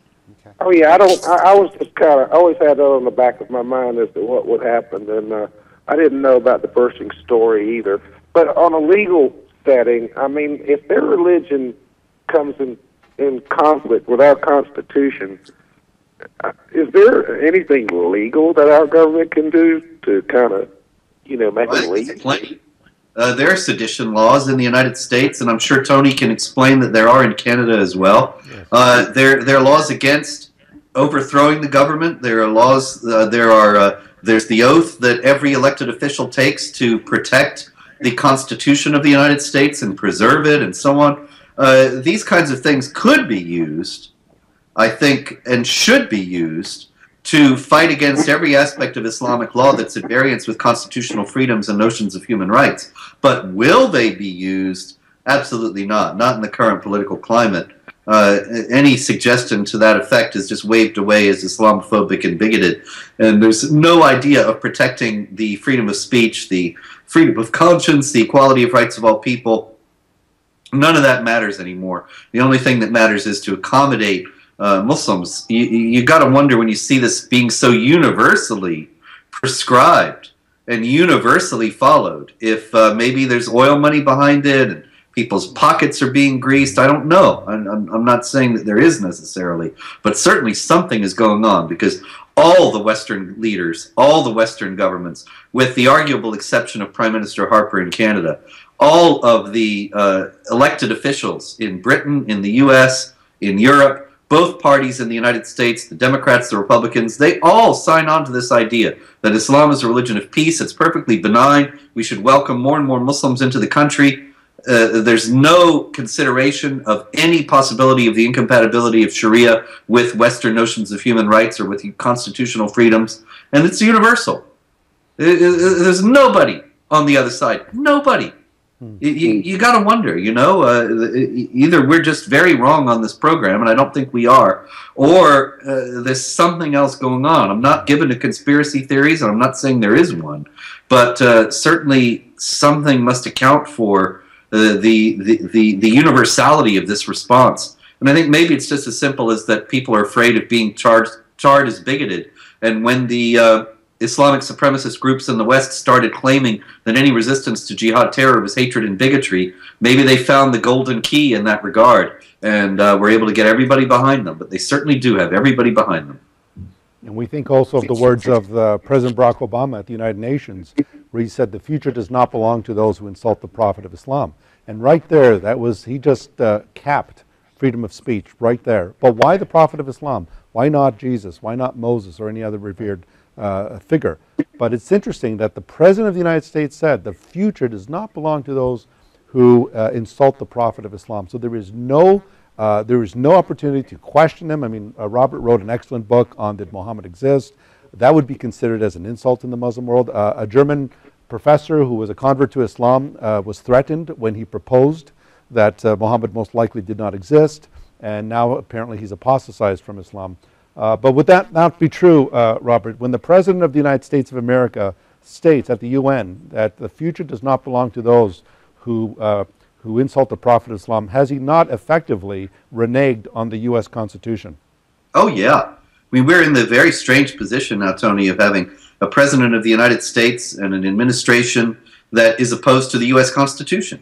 Oh yeah, I don't. I, I was just kind of always had that on the back of my mind as to what would happen, and uh, I didn't know about the Pershing story either. But on a legal setting, I mean, if their religion comes in in conflict with our Constitution, uh, is there anything legal that our government can do to kind of you know, make Well, them there's leave. plenty. Uh, there are sedition laws in the United States, and I'm sure Tony can explain that there are in Canada as well. Uh, there, there are laws against overthrowing the government. There are laws. Uh, there are. Uh, there's the oath that every elected official takes to protect the Constitution of the United States and preserve it, and so on. Uh, these kinds of things could be used, I think, and should be used to fight against every aspect of Islamic law that's at variance with constitutional freedoms and notions of human rights. But will they be used? Absolutely not. Not in the current political climate. Uh, any suggestion to that effect is just waved away as Islamophobic and bigoted. And there's no idea of protecting the freedom of speech, the freedom of conscience, the equality of rights of all people. None of that matters anymore. The only thing that matters is to accommodate uh, Muslims. You, you got to wonder when you see this being so universally prescribed and universally followed. If uh, maybe there's oil money behind it and people's pockets are being greased, I don't know. I'm, I'm, I'm not saying that there is necessarily, but certainly something is going on because all the Western leaders, all the Western governments, with the arguable exception of Prime Minister Harper in Canada, all of the uh, elected officials in Britain, in the U.S., in Europe, both parties in the United States, the Democrats, the Republicans, they all sign on to this idea that Islam is a religion of peace. It's perfectly benign. We should welcome more and more Muslims into the country. Uh, there's no consideration of any possibility of the incompatibility of Sharia with Western notions of human rights or with constitutional freedoms, and it's universal. Uh, uh, There's nobody on the other side. Nobody. You, you, you got to wonder, you know, uh, either we're just very wrong on this program, and I don't think we are, or uh, there's something else going on. I'm not given to conspiracy theories, and I'm not saying there is one, but uh, certainly something must account for the, the, the, the universality of this response. And I think maybe it's just as simple as that people are afraid of being charged charged as bigoted. And when the uh, Islamic supremacist groups in the West started claiming that any resistance to jihad terror was hatred and bigotry, maybe they found the golden key in that regard and uh, were able to get everybody behind them. But they certainly do have everybody behind them. And we think also of the words of uh, President Barack Obama at the United Nations, where he said, the future does not belong to those who insult the Prophet of Islam. And right there, that was, he just uh, capped freedom of speech right there. But why the Prophet of Islam? Why not Jesus? Why not Moses or any other revered uh, figure? But it's interesting that the President of the United States said the future does not belong to those who uh, insult the Prophet of Islam. So there is no uh, there is no opportunity to question him. I mean, uh, Robert wrote an excellent book on Did Muhammad Exist? That would be considered as an insult in the Muslim world. Uh, a German professor who was a convert to Islam uh, was threatened when he proposed that uh, Muhammad most likely did not exist, and now apparently he's apostatized from Islam. Uh, but would that not be true, uh, Robert, when the President of the United States of America states at the UN that the future does not belong to those who, uh, who insult the Prophet of Islam, has he not effectively reneged on the U.S. Constitution? Oh, yeah. I mean, we're in the very strange position now, Tony, of having a president of the United States and an administration that is opposed to the U.S. Constitution.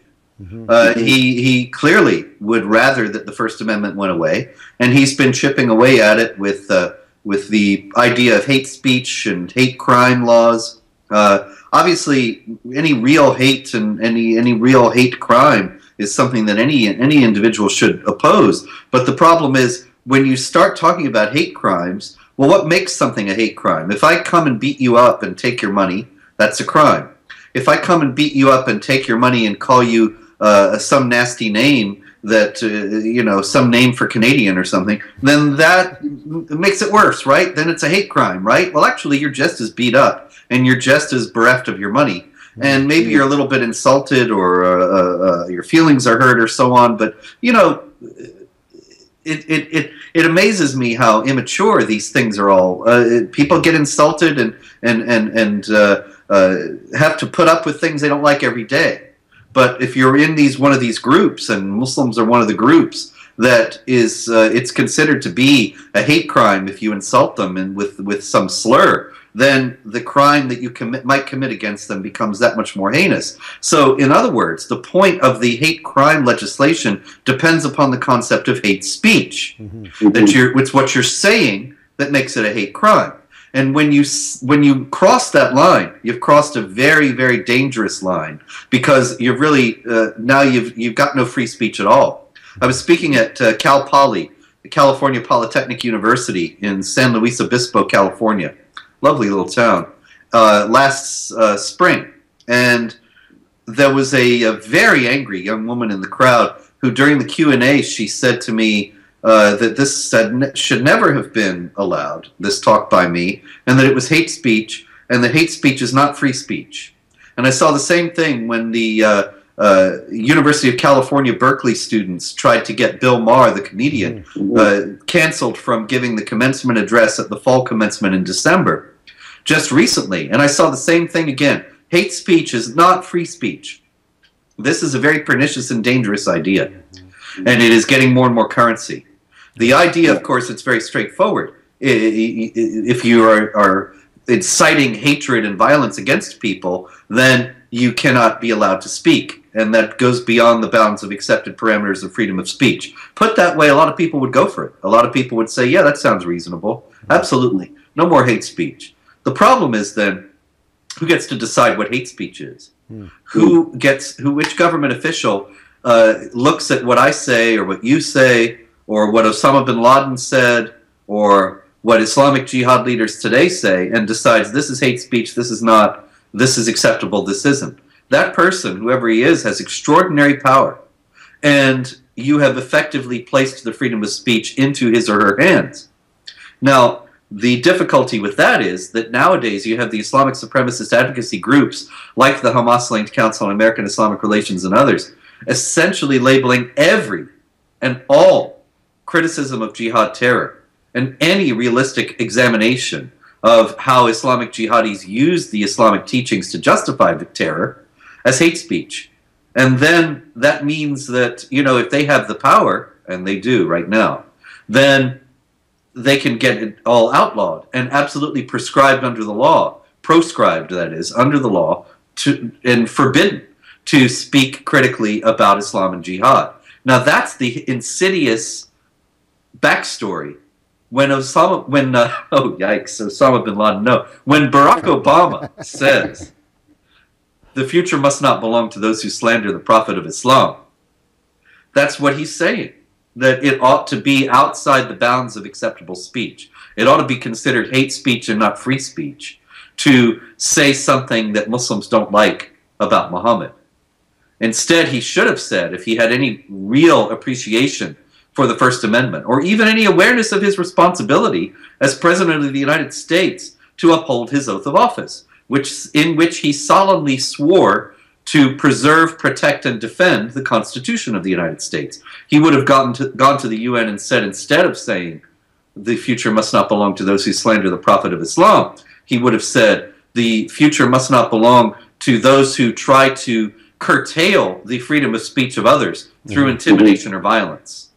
Uh, he, he clearly would rather that the First Amendment went away, and he's been chipping away at it with, uh, with the idea of hate speech and hate crime laws. Uh, obviously, any real hate and any, any real hate crime is something that any, any individual should oppose. But the problem is, when you start talking about hate crimes, well, what makes something a hate crime? If I come and beat you up and take your money, that's a crime. If I come and beat you up and take your money and call you uh, some nasty name that uh, you know some name for Canadian or something, then that makes it worse, right? Then it's a hate crime, right? Well, actually, you're just as beat up and you're just as bereft of your money, and maybe you're a little bit insulted or uh, uh, uh, your feelings are hurt or so on. But you know, it, it, it, it amazes me how immature these things are all. Uh, people get insulted and and and and uh, uh, have to put up with things they don't like every day. But if you're in these one of these groups, and Muslims are one of the groups that is, uh, it's considered to be a hate crime if you insult them and with with some slur. Then the crime that you commit might commit against them becomes that much more heinous. So, in other words, the point of the hate crime legislation depends upon the concept of hate speech. That you're, it's what you're saying that makes it a hate crime. And when you when you cross that line, you've crossed a very very dangerous line because you've really uh, now you've you've got no free speech at all. I was speaking at uh, Cal Poly, the California Polytechnic University in San Luis Obispo, California, lovely little town, uh, last uh, spring, and there was a, a very angry young woman in the crowd who, during the Q and A, she said to me uh, that this said, should never have been allowed, this talk by me, and that it was hate speech, and that hate speech is not free speech. And I saw the same thing when the uh, University of California Berkeley students tried to get Bill Maher, the comedian, uh, canceled from giving the commencement address at the fall commencement in December just recently. And I saw the same thing again. Hate speech is not free speech. This is a very pernicious and dangerous idea, and it is getting more and more currency. The idea, of course, it's very straightforward. If you are, are inciting hatred and violence against people, then you cannot be allowed to speak. And that goes beyond the bounds of accepted parameters of freedom of speech. Put that way, a lot of people would go for it. A lot of people would say, yeah, that sounds reasonable. Absolutely. No more hate speech. The problem is then, who gets to decide what hate speech is? Hmm. Who gets, who, which government official uh, looks at what I say or what you say or what Osama bin Laden said, or what Islamic Jihad leaders today say, and decides this is hate speech, this is not, this is acceptable, this isn't. That person, whoever he is, has extraordinary power. And you have effectively placed the freedom of speech into his or her hands. Now, the difficulty with that is that nowadays you have the Islamic supremacist advocacy groups like the Hamas linked Council on American Islamic Relations and others essentially labeling every and all criticism of jihad terror and any realistic examination of how Islamic jihadis use the Islamic teachings to justify the terror as hate speech. And then that means that, you know, if they have the power, and they do right now, then they can get it all outlawed and absolutely prescribed under the law, proscribed, that is, under the law, to, and forbidden to speak critically about Islam and jihad. Now, that's the insidious backstory. When Osama, when uh, oh yikes, Osama bin Laden, no, when Barack Obama says the future must not belong to those who slander the Prophet of Islam, that's what he's saying. That it ought to be outside the bounds of acceptable speech. It ought to be considered hate speech and not free speech to say something that Muslims don't like about Muhammad. Instead, he should have said, if he had any real appreciation for the First Amendment, or even any awareness of his responsibility as President of the United States to uphold his oath of office, which, in which he solemnly swore to preserve, protect, and defend the Constitution of the United States. He would have gotten to, gone to the UN and said, instead of saying, the future must not belong to those who slander the Prophet of Islam, he would have said, the future must not belong to those who try to curtail the freedom of speech of others through mm-hmm. intimidation or violence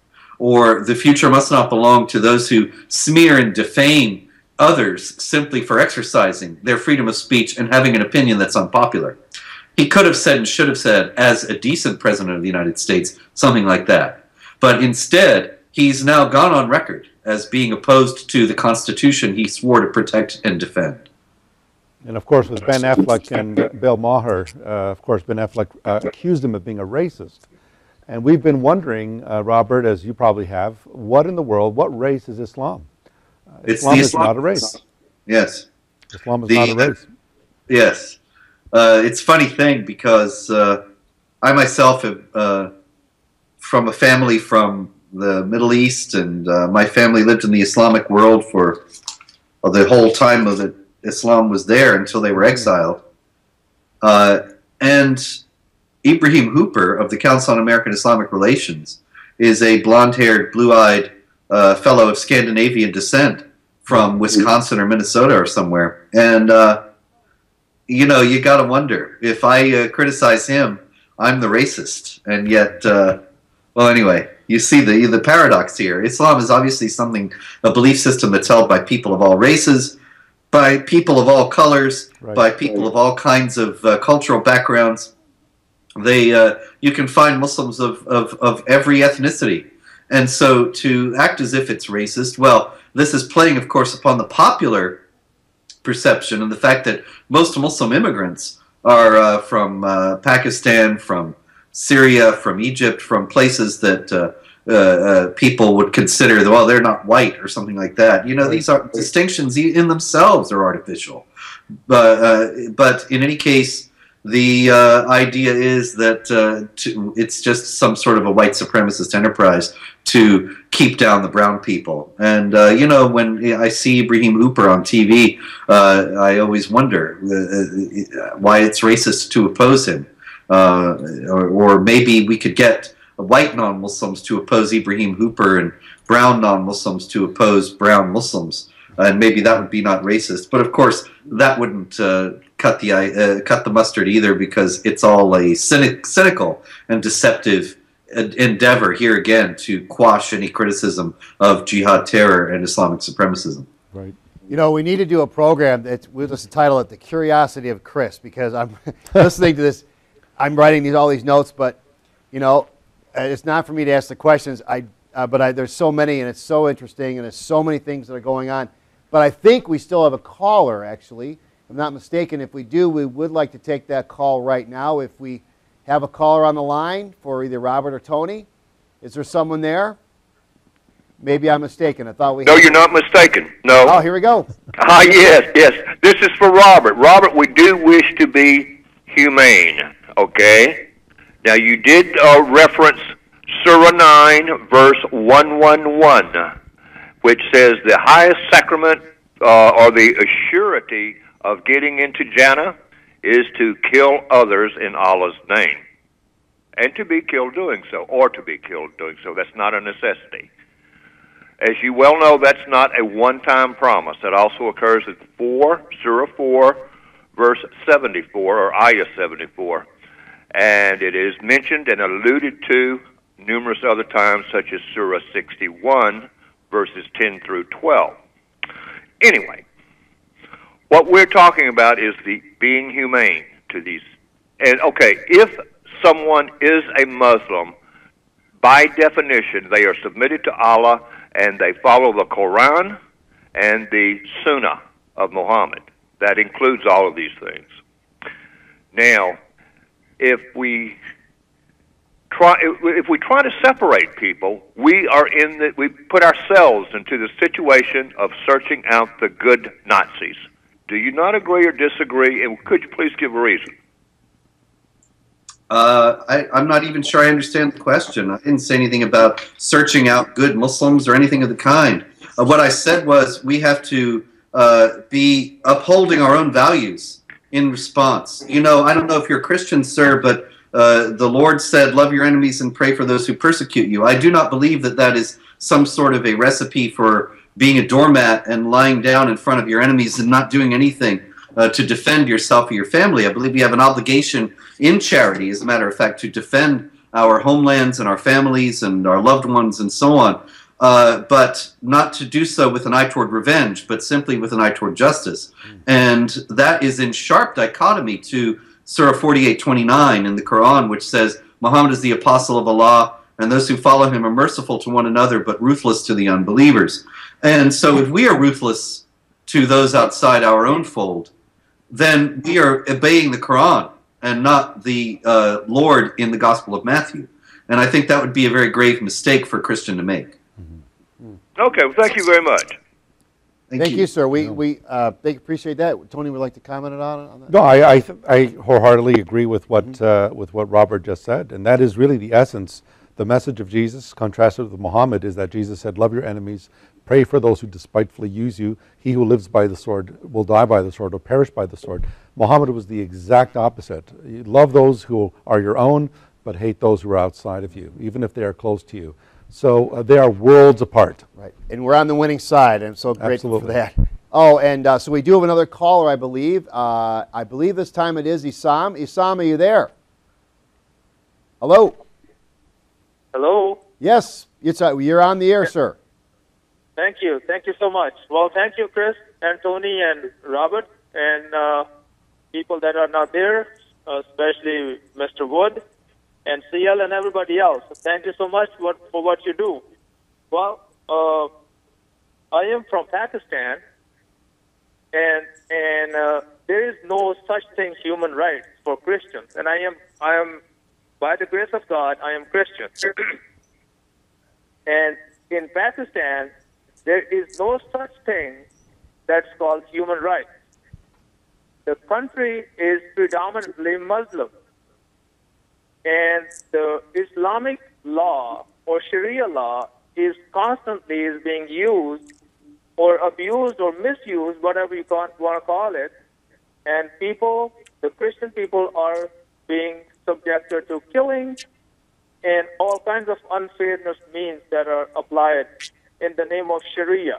or the future must not belong to those who smear and defame others simply for exercising their freedom of speech and having an opinion that's unpopular. He could have said and should have said, as a decent president of the United States, something like that. But instead, he's now gone on record as being opposed to the Constitution he swore to protect and defend. And of course, with Ben Affleck and Bill Maher, uh, of course, Ben Affleck uh, accused him of being a racist. And we've been wondering, uh, Robert, as you probably have, what in the world, what race is Islam? Uh, Islam is Islam not a race. Yes. Islam is the, not a race. yes. Uh, it's a funny thing because uh, I myself am uh, from a family from the Middle East, and uh, my family lived in the Islamic world for the whole time of it. Islam was there until they were exiled. and Ibrahim Hooper of the Council on American Islamic Relations is a blonde-haired, blue-eyed uh, fellow of Scandinavian descent from Wisconsin or Minnesota or somewhere. And, uh, you know, you got to wonder if I uh, criticize him, I'm the racist. And yet, uh, well, anyway, you see the, the paradox here. Islam is obviously something, a belief system that's held by people of all races, by people of all colors, right. by people of all kinds of uh, cultural backgrounds they uh, you can find Muslims of, of, of every ethnicity. And so to act as if it's racist, well, this is playing, of course, upon the popular perception and the fact that most Muslim immigrants are uh, from uh, Pakistan, from Syria, from Egypt, from places that uh, uh, uh, people would consider, well, they're not white or something like that. You know, these are distinctions in themselves are artificial. But, uh, but in any case, the uh, idea is that uh, to, it's just some sort of a white supremacist enterprise to keep down the brown people. And uh, you know, when I see Ibrahim Hooper on TV, uh, I always wonder uh, why it's racist to oppose him, uh, or, or, maybe we could get white non-Muslims to oppose Ibrahim Hooper and brown non-Muslims to oppose brown Muslims and maybe that would be not racist. But of course, that wouldn't uh, cut the uh, cut the mustard either, because it's all a cynic, cynical and deceptive endeavor here again to quash any criticism of jihad terror and Islamic supremacism. Right. You know, we need to do a program that we'll just title it "The Curiosity of Chris" because I'm listening to this. I'm writing these all these notes, but you know, it's not for me to ask the questions. I uh, but I, there's so many, and it's so interesting, and there's so many things that are going on. But I think we still have a caller, actually. If I'm not mistaken. If we do, we would like to take that call right now. If we have a caller on the line for either Robert or Tony, is there someone there? Maybe I'm mistaken. I thought we. No, you're not mistaken. No. Oh, here we go. Ah, yes, yes. This is for Robert. Robert, we do wish to be humane. Okay. Now you did uh, reference Surah 9, verse 111 which says the highest sacrament uh, or the surety of getting into Jannah is to kill others in Allah's name. And to be killed doing so, or to be killed doing so. That's not a necessity. As you well know, that's not a one time promise. That also occurs in 4, Surah 4, verse 74, or Ayah 74. And it is mentioned and alluded to numerous other times, such as Surah 61, verses 10 through 12. Anyway, what we're talking about is the being humane to these. And okay, if someone is a Muslim, by definition, they are submitted to Allah and they follow the Quran and the Sunnah of Muhammad. That includes all of these things. Now, if we try if we try to separate people, we are in the we put ourselves into the situation of searching out the good Nazis. Do you not agree or disagree? And could you please give a reason? Uh, I, am not even sure I understand the question. I didn't say anything about searching out good Muslims or anything of the kind. Uh, what I said was we have to uh, be upholding our own values in response. You know, I don't know if you're a Christian, sir, but uh, the Lord said, Love your enemies and pray for those who persecute you. I do not believe that that is some sort of a recipe for being a doormat and lying down in front of your enemies and not doing anything uh, to defend yourself or your family. I believe we have an obligation in charity, as a matter of fact, to defend our homelands and our families and our loved ones and so on. Uh, but not to do so with an eye toward revenge, but simply with an eye toward justice. And that is in sharp dichotomy to Surah 48:29 in the Quran, which says, Muhammad is the apostle of Allah, and those who follow him are merciful to one another, but ruthless to the unbelievers. And so, if we are ruthless to those outside our own fold, then we are obeying the Quran and not the uh, Lord in the Gospel of Matthew. And I think that would be a very grave mistake for a Christian to make. Okay, well, thank you very much. Thank, Thank you. you. sir. We, we uh, appreciate that. Tony would like to comment on, on that. No, I, I, I wholeheartedly agree with what, mm -hmm. uh, with what Robert just said. And that is really the essence. The message of Jesus, contrasted with Muhammad, is that Jesus said, Love your enemies, pray for those who despitefully use you. He who lives by the sword will die by the sword or perish by the sword. Muhammad was the exact opposite. You love those who are your own, but hate those who are outside of you, even if they are close to you. So uh, they are worlds apart. Right. And we're on the winning side. I'm so grateful Absolutely. for that. Oh, and uh, so we do have another caller, I believe. Uh, I believe this time it is Isam. Isam, are you there? Hello? Hello? Yes, it's, uh, you're on the air, sir. Thank you. Thank you so much. Well, thank you, Chris and Tony and Robert and uh, people that are not there, especially Mr. Wood and CL and everybody else. Thank you so much for, for what you do. Well, uh, I am from Pakistan, and and uh, there is no such thing human rights for Christians. And I am I am by the grace of God I am Christian. and in Pakistan there is no such thing that's called human rights. The country is predominantly Muslim. And the Islamic law or Sharia law is constantly is being used or abused or misused, whatever you want to call it. And people, the Christian people, are being subjected to killing and all kinds of unfairness means that are applied in the name of Sharia.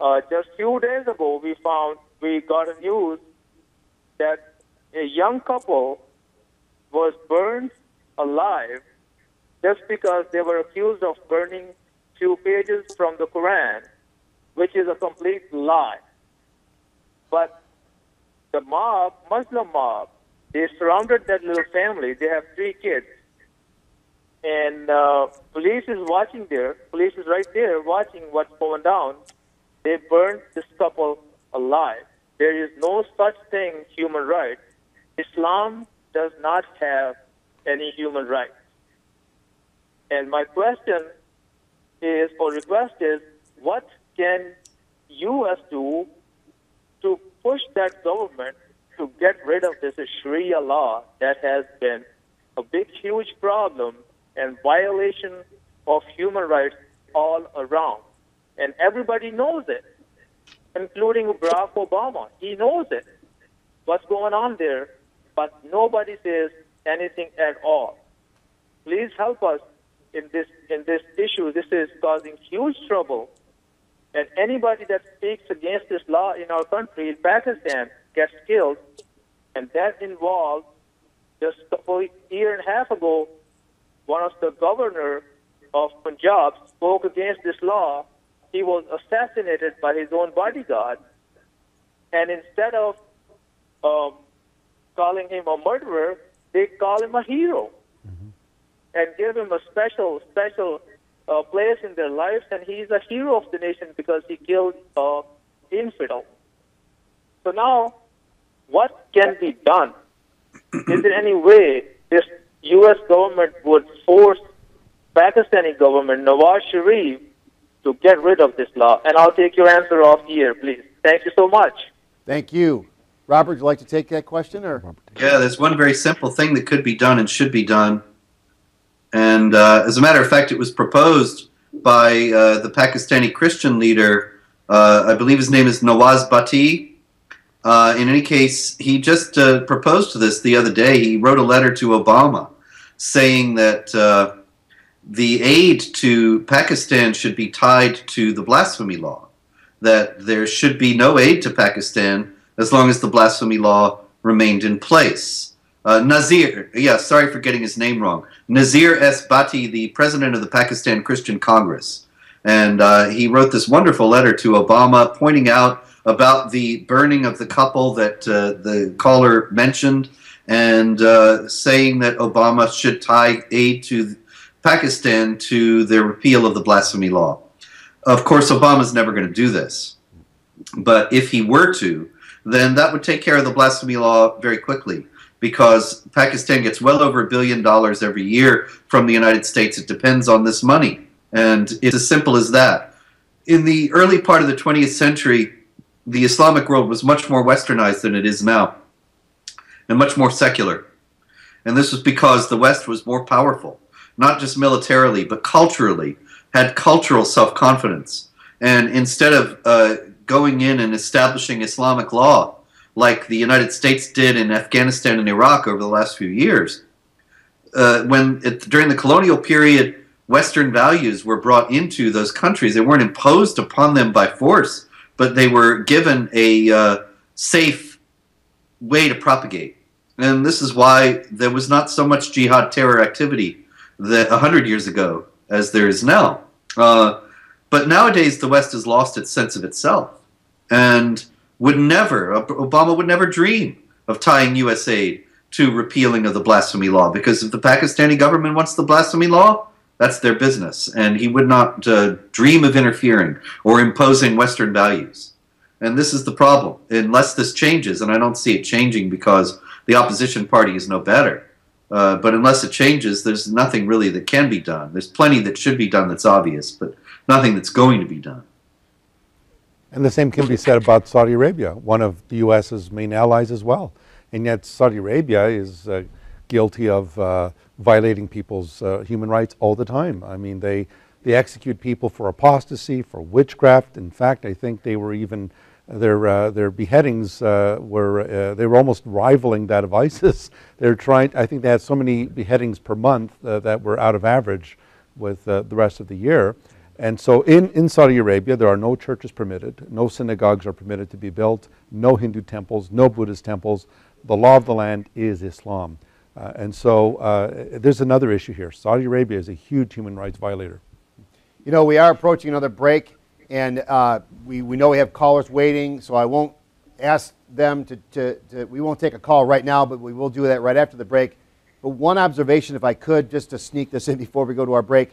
Uh, just few days ago, we found we got a news that a young couple was burned alive just because they were accused of burning few pages from the Quran, which is a complete lie. But the mob, Muslim mob, they surrounded that little family. They have three kids. And uh, police is watching there. Police is right there watching what's going down. They burned this couple alive. There is no such thing human rights. Islam does not have any human rights. And my question is, or request is, what can U.S. do to push that government to get rid of this Sharia law that has been a big, huge problem and violation of human rights all around? And everybody knows it, including Barack Obama. He knows it, what's going on there, but nobody says anything at all. Please help us in this in this issue. This is causing huge trouble, and anybody that speaks against this law in our country, in Pakistan, gets killed, and that involved just a year and a half ago, one of the governor of Punjab spoke against this law. He was assassinated by his own bodyguard, and instead of um, calling him a murderer, they call him a hero and give him a special, special uh, place in their lives. And he's a hero of the nation because he killed uh, infidel. So now, what can be done? Is there any way this U.S. government would force Pakistani government, Nawaz Sharif, to get rid of this law? And I'll take your answer off here, please. Thank you so much. Thank you. Robert, would you like to take that question? or? Yeah, there's one very simple thing that could be done and should be done. And uh, as a matter of fact, it was proposed by uh, the Pakistani Christian leader, uh, I believe his name is Nawaz Bhatti. Uh, in any case, he just uh, proposed this the other day. He wrote a letter to Obama saying that uh, the aid to Pakistan should be tied to the blasphemy law, that there should be no aid to Pakistan as long as the blasphemy law remained in place. Uh, Nazir, yeah, sorry for getting his name wrong. Nazir S. Bhatti, the president of the Pakistan Christian Congress. And uh, he wrote this wonderful letter to Obama pointing out about the burning of the couple that uh, the caller mentioned and uh, saying that Obama should tie aid to Pakistan to the repeal of the blasphemy law. Of course, Obama's never going to do this. But if he were to, then that would take care of the blasphemy law very quickly because Pakistan gets well over a billion dollars every year from the United States. It depends on this money. And it's as simple as that. In the early part of the 20th century, the Islamic world was much more westernized than it is now, and much more secular. And this was because the West was more powerful, not just militarily, but culturally, had cultural self confidence. And instead of uh, going in and establishing Islamic law like the United States did in Afghanistan and Iraq over the last few years. Uh, when it, during the colonial period, Western values were brought into those countries. They weren't imposed upon them by force, but they were given a uh, safe way to propagate. And this is why there was not so much jihad terror activity that 100 years ago as there is now. Uh, but nowadays, the West has lost its sense of itself. And would never, Obama would never dream of tying U.S. aid to repealing of the blasphemy law because if the Pakistani government wants the blasphemy law, that's their business, and he would not uh, dream of interfering or imposing Western values. And this is the problem. Unless this changes, and I don't see it changing because the opposition party is no better, uh, but unless it changes, there's nothing really that can be done. There's plenty that should be done that's obvious, but nothing that's going to be done. And the same can be said about Saudi Arabia, one of the U.S.'s main allies as well. And yet Saudi Arabia is uh, guilty of uh, violating people's uh, human rights all the time. I mean, they, they execute people for apostasy, for witchcraft. In fact, I think they were even, their, uh, their beheadings uh, were, uh, they were almost rivaling that of ISIS. They're trying, I think they had so many beheadings per month that were out of average with the rest of the year. And so in, in Saudi Arabia, there are no churches permitted, no synagogues are permitted to be built, no Hindu temples, no Buddhist temples. The law of the land is Islam. Uh, and so uh, there's another issue here. Saudi Arabia is a huge human rights violator. You know, we are approaching another break, and uh, we, we know we have callers waiting, so I won't ask them to, to, to, we won't take a call right now, but we will do that right after the break. But one observation, if I could, just to sneak this in before we go to our break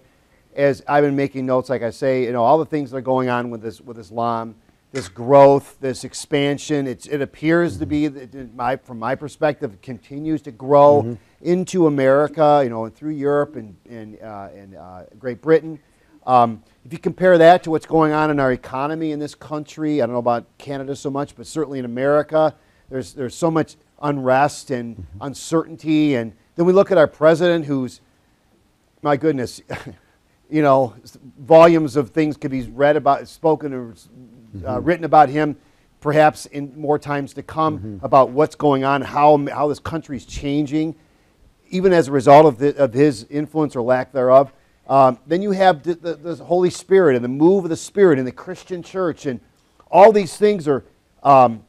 as I've been making notes, like I say, you know, all the things that are going on with this with Islam, this growth, this expansion. It, it appears to be, my, from my perspective, continues to grow mm-hmm. into America, you know, and through Europe and and, uh, and uh, Great Britain. Um, if you compare that to what's going on in our economy in this country, I don't know about Canada so much, but certainly in America, there's there's so much unrest and mm-hmm. uncertainty, and then we look at our president, who's, my goodness. you know, volumes of things could be read about, spoken, or uh, mm-hmm. written about him, perhaps in more times to come, mm-hmm. about what's going on, how, how this country is changing, even as a result of, the, of his influence or lack thereof. Um, then you have the, the, the, Holy Spirit and the move of the Spirit in the Christian church, and all these things are um,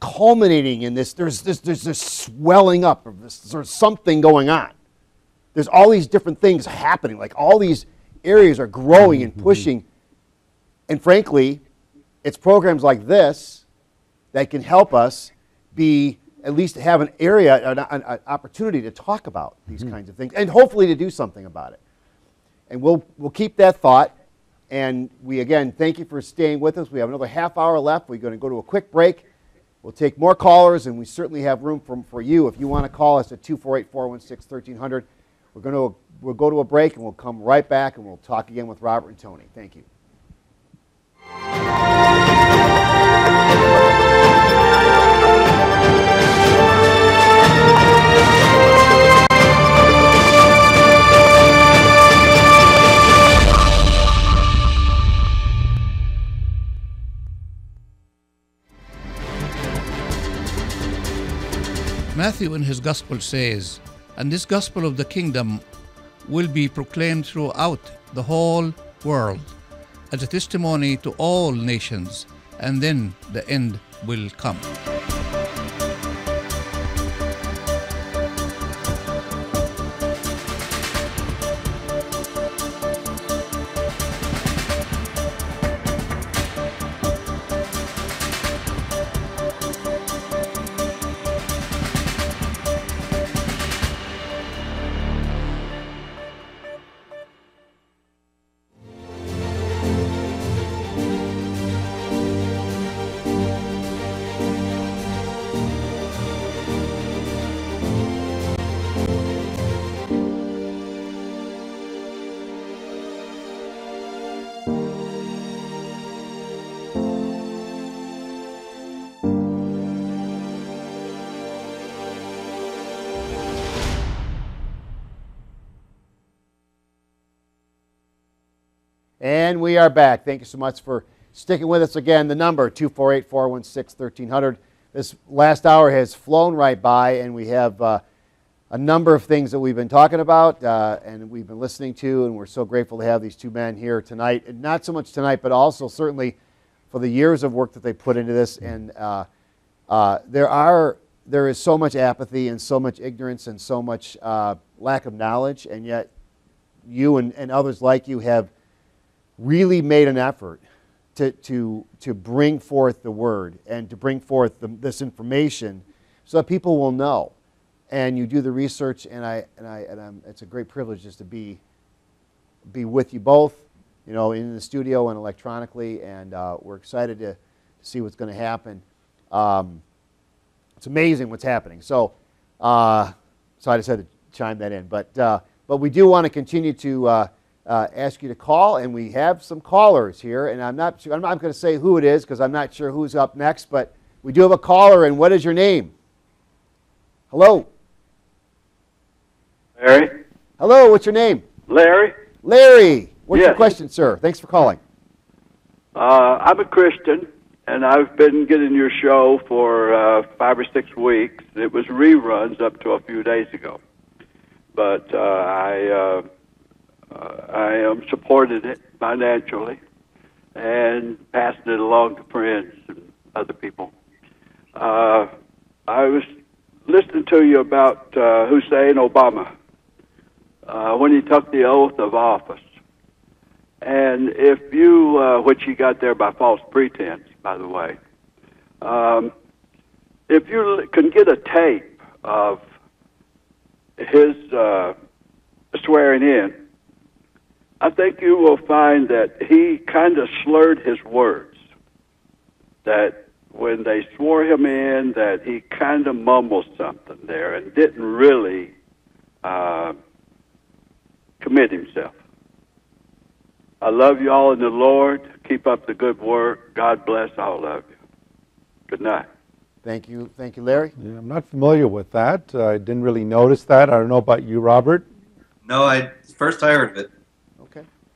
culminating in this. There's this, there's this swelling up of this, there's something going on there's all these different things happening. Like all these areas are growing and mm-hmm. pushing. And frankly, it's programs like this that can help us be at least have an area, an, an opportunity to talk about these mm-hmm. kinds of things, and hopefully to do something about it. And we'll we'll keep that thought. And we again thank you for staying with us. We have another half hour left. We're going to go to a quick break. We'll take more callers, and we certainly have room for, for you if you want to call us at 248 416 1300. We're going to we'll go to a break and we'll come right back and we'll talk again with Robert and Tony. Thank you. Matthew in his gospel says, and this gospel of the kingdom will be proclaimed throughout the whole world as a testimony to all nations, and then the end will come. And we are back. Thank you so much for sticking with us again. The number 248 416 1300. This last hour has flown right by, and we have uh, a number of things that we've been talking about uh, and we've been listening to, and we're so grateful to have these two men here tonight. And not so much tonight, but also certainly for the years of work that they put into this. And uh, uh there are there is so much apathy and so much ignorance and so much uh, lack of knowledge, and yet you and, and others like you have really made an effort to, to, to bring forth the word and to bring forth the, this information so that people will know. And you do the research, and, I, and, I, and I'm, it's a great privilege just to be, be with you both, you know, in the studio and electronically. And uh, we're excited to see what's going to happen. Um, it's amazing what's happening. So, uh, so I just had to chime that in. But, uh, but we do want to continue to uh, ask you to call, and we have some callers here. And I'm not, sure, I'm not going to say who it is because I'm not sure who's up next, but we do have a caller. And what is your name? Hello. Larry? Hello, what's your name? Larry? Larry. What's your question, sir? Thanks for calling. Uh, I'm a Christian, and I've been getting your show for uh, five or six weeks. It was reruns up to a few days ago, but uh, I uh, I am supported it financially and passing it along to friends and other people. Uh, I was listening to you about uh, Hussein Obama uh, when he took the oath of office. And if you, uh, which he got there by false pretense, by the way, um, if you can get a tape of his uh, swearing in, I think you will find that he kind of slurred his words. That when they swore him in, that he kind of mumbled something there and didn't really uh, commit himself. I love you all in the Lord. Keep up the good work. God bless all of you. Good night. Thank you. Thank you, Larry. Yeah, I'm not familiar with that. I didn't really notice that. I don't know about you, Robert. No, I first I heard of it.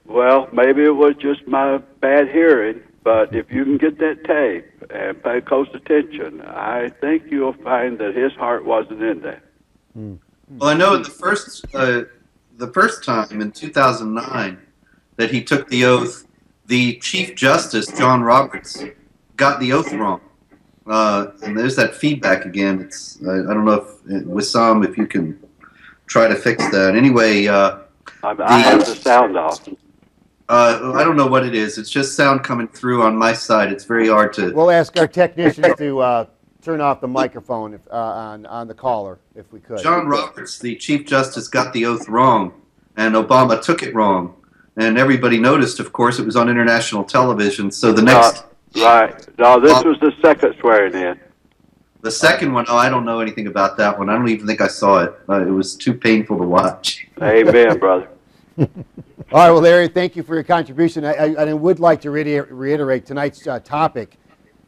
Well, maybe it was just my bad hearing, but if you can get that tape and pay close attention, I think you'll find that his heart wasn't in that. Well, I know the first uh, the first time in 2009 that he took the oath, the Chief Justice John Roberts got the oath wrong, uh, and there's that feedback again. It's I, I don't know if with some if you can try to fix that. Anyway, uh, I, I have the sound off. Uh, I don't know what it is. It's just sound coming through on my side. It's very hard to. We'll ask our technicians to uh, turn off the microphone if, uh, on, on the caller if we could. John Roberts, the Chief Justice, got the oath wrong, and Obama took it wrong. And everybody noticed, of course, it was on international television. So the next, Uh, right. No, this was the second swearing in. the second one, oh, I don't know anything about that one. I don't even think I saw it. Uh, it was too painful to watch. Amen, brother. All right, well, Larry, thank you for your contribution. I, I, I would like to reiter- reiterate tonight's uh, topic,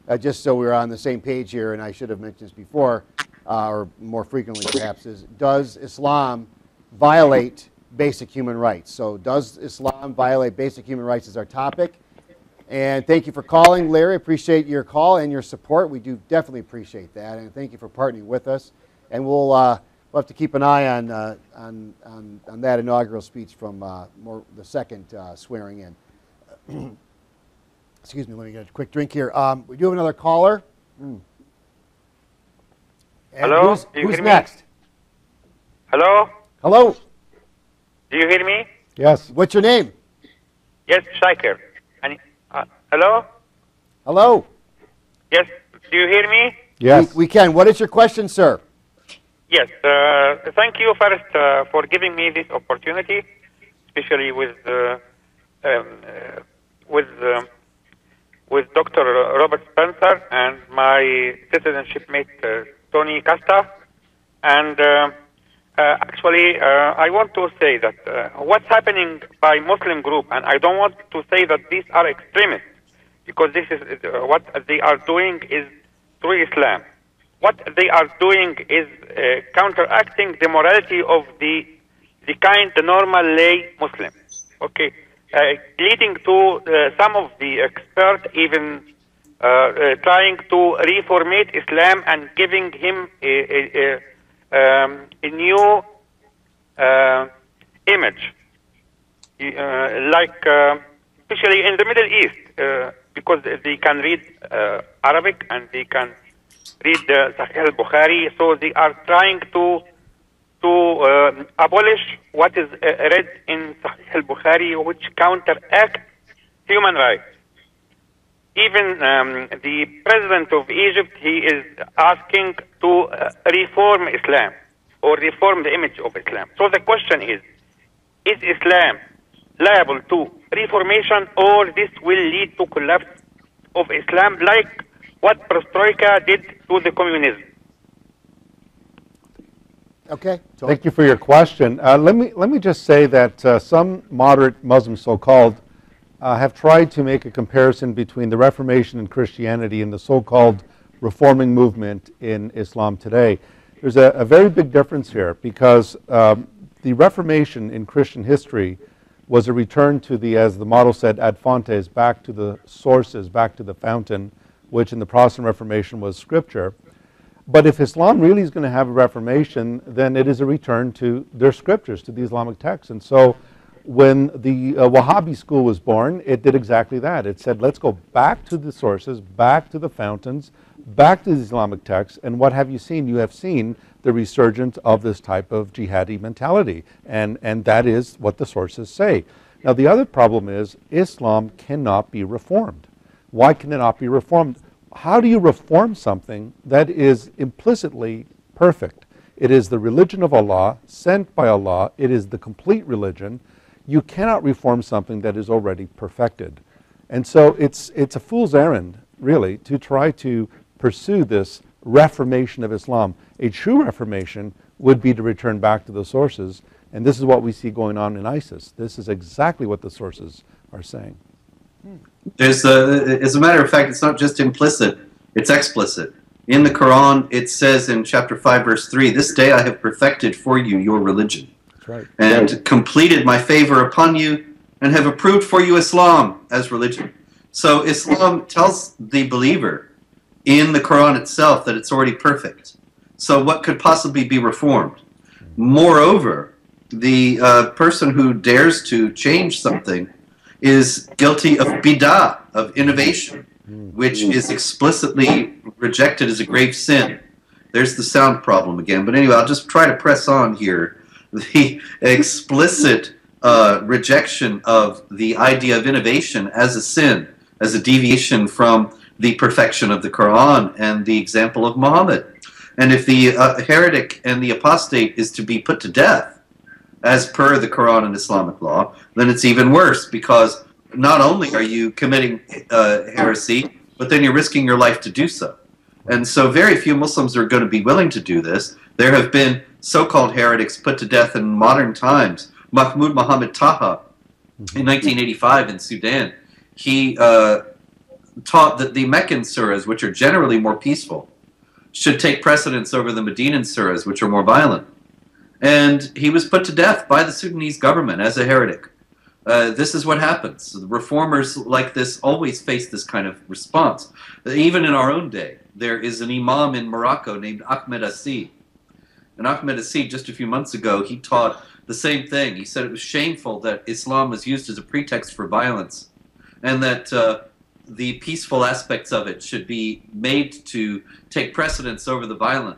uh, just so we're on the same page here, and I should have mentioned this before, uh, or more frequently perhaps, is does Islam violate basic human rights? So, does Islam violate basic human rights is our topic. And thank you for calling, Larry. Appreciate your call and your support. We do definitely appreciate that, and thank you for partnering with us. And we'll, uh, we'll have to keep an eye on, uh, on, on, on that inaugural speech from uh, more, the second uh, swearing in. Excuse me, let me get a quick drink here. Um, we do have another caller. Mm. Hello? Who's, you who's hear me? next? Hello? Hello. Do you hear me? Yes. What's your name? Yes, Shaker. And, uh, hello? Hello. Yes, do you hear me? Yes. We, we can. What is your question, sir? Yes. Uh, thank you first uh, for giving me this opportunity, especially with uh, um, uh, with um, with Dr. Robert Spencer and my citizenship mate uh, Tony Costa. And uh, actually, I want to say that what's happening by Muslim group, and I don't want to say that these are extremists, because this is what they are doing is through Islam. What they are doing is uh, counteracting the morality of the the kind, the normal lay Muslim. Okay, uh, leading to uh, some of the experts even uh, uh, trying to reformate Islam and giving him a, a, a, um, a new image, like especially in the Middle East, because they can read Arabic and they can read uh, Sahih al-Bukhari, so they are trying to to uh, abolish what is uh, read in Sahih al-Bukhari, which counteract human rights. Even um, the president of Egypt, he is asking to uh, reform Islam or reform the image of Islam. So the question is, is Islam liable to reformation or this will lead to collapse of Islam like what perestroika did to the communism. Okay. Thank you for your question. Uh, let me let me just say that uh, some moderate Muslims, so-called, uh, have tried to make a comparison between the Reformation in Christianity and the so-called reforming movement in Islam today. There's a, a very big difference here because um, the Reformation in Christian history was a return to the, as the model said, ad fontes, back to the sources, back to the fountain, which in the Protestant Reformation was Scripture. But if Islam really is going to have a reformation, then it is a return to their scriptures, to the Islamic texts. And so when the uh, Wahhabi school was born, it did exactly that. It said, let's go back to the sources, back to the fountains, back to the Islamic texts. And what have you seen? You have seen the resurgence of this type of jihadi mentality. And, and that is what the sources say. Now, the other problem is Islam cannot be reformed. Why can it not be reformed? how do you reform something that is implicitly perfect? It is the religion of Allah, sent by Allah. It is the complete religion. You cannot reform something that is already perfected. And so it's, it's a fool's errand, really, to try to pursue this reformation of Islam. A true reformation would be to return back to the sources. And this is what we see going on in ISIS. This is exactly what the sources are saying. There's a, as a matter of fact, it's not just implicit, it's explicit. In the Quran, it says in chapter 5, verse 3, This day I have perfected for you your religion. That's right. And right. completed my favor upon you, and have approved for you Islam as religion. So Islam tells the believer in the Quran itself that it's already perfect. So what could possibly be reformed? Moreover, the uh, person who dares to change something is guilty of bidah, of innovation, which is explicitly rejected as a grave sin. There's the sound problem again. But anyway, I'll just try to press on here. The explicit uh, rejection of the idea of innovation as a sin, as a deviation from the perfection of the Quran and the example of Muhammad. And if the uh, heretic and the apostate is to be put to death, as per the Quran and Islamic law, then it's even worse because not only are you committing uh, heresy, but then you're risking your life to do so. And so very few Muslims are going to be willing to do this. There have been so-called heretics put to death in modern times. Mahmoud Muhammad Taha in 1985 in Sudan, he uh, taught that the Meccan surahs, which are generally more peaceful, should take precedence over the Medinan surahs, which are more violent and he was put to death by the Sudanese government as a heretic. Uh, this is what happens. Reformers like this always face this kind of response. Even in our own day, there is an imam in Morocco named Ahmed Assid. And Ahmed Assid, just a few months ago, he taught the same thing. He said it was shameful that Islam was used as a pretext for violence, and that uh, the peaceful aspects of it should be made to take precedence over the violent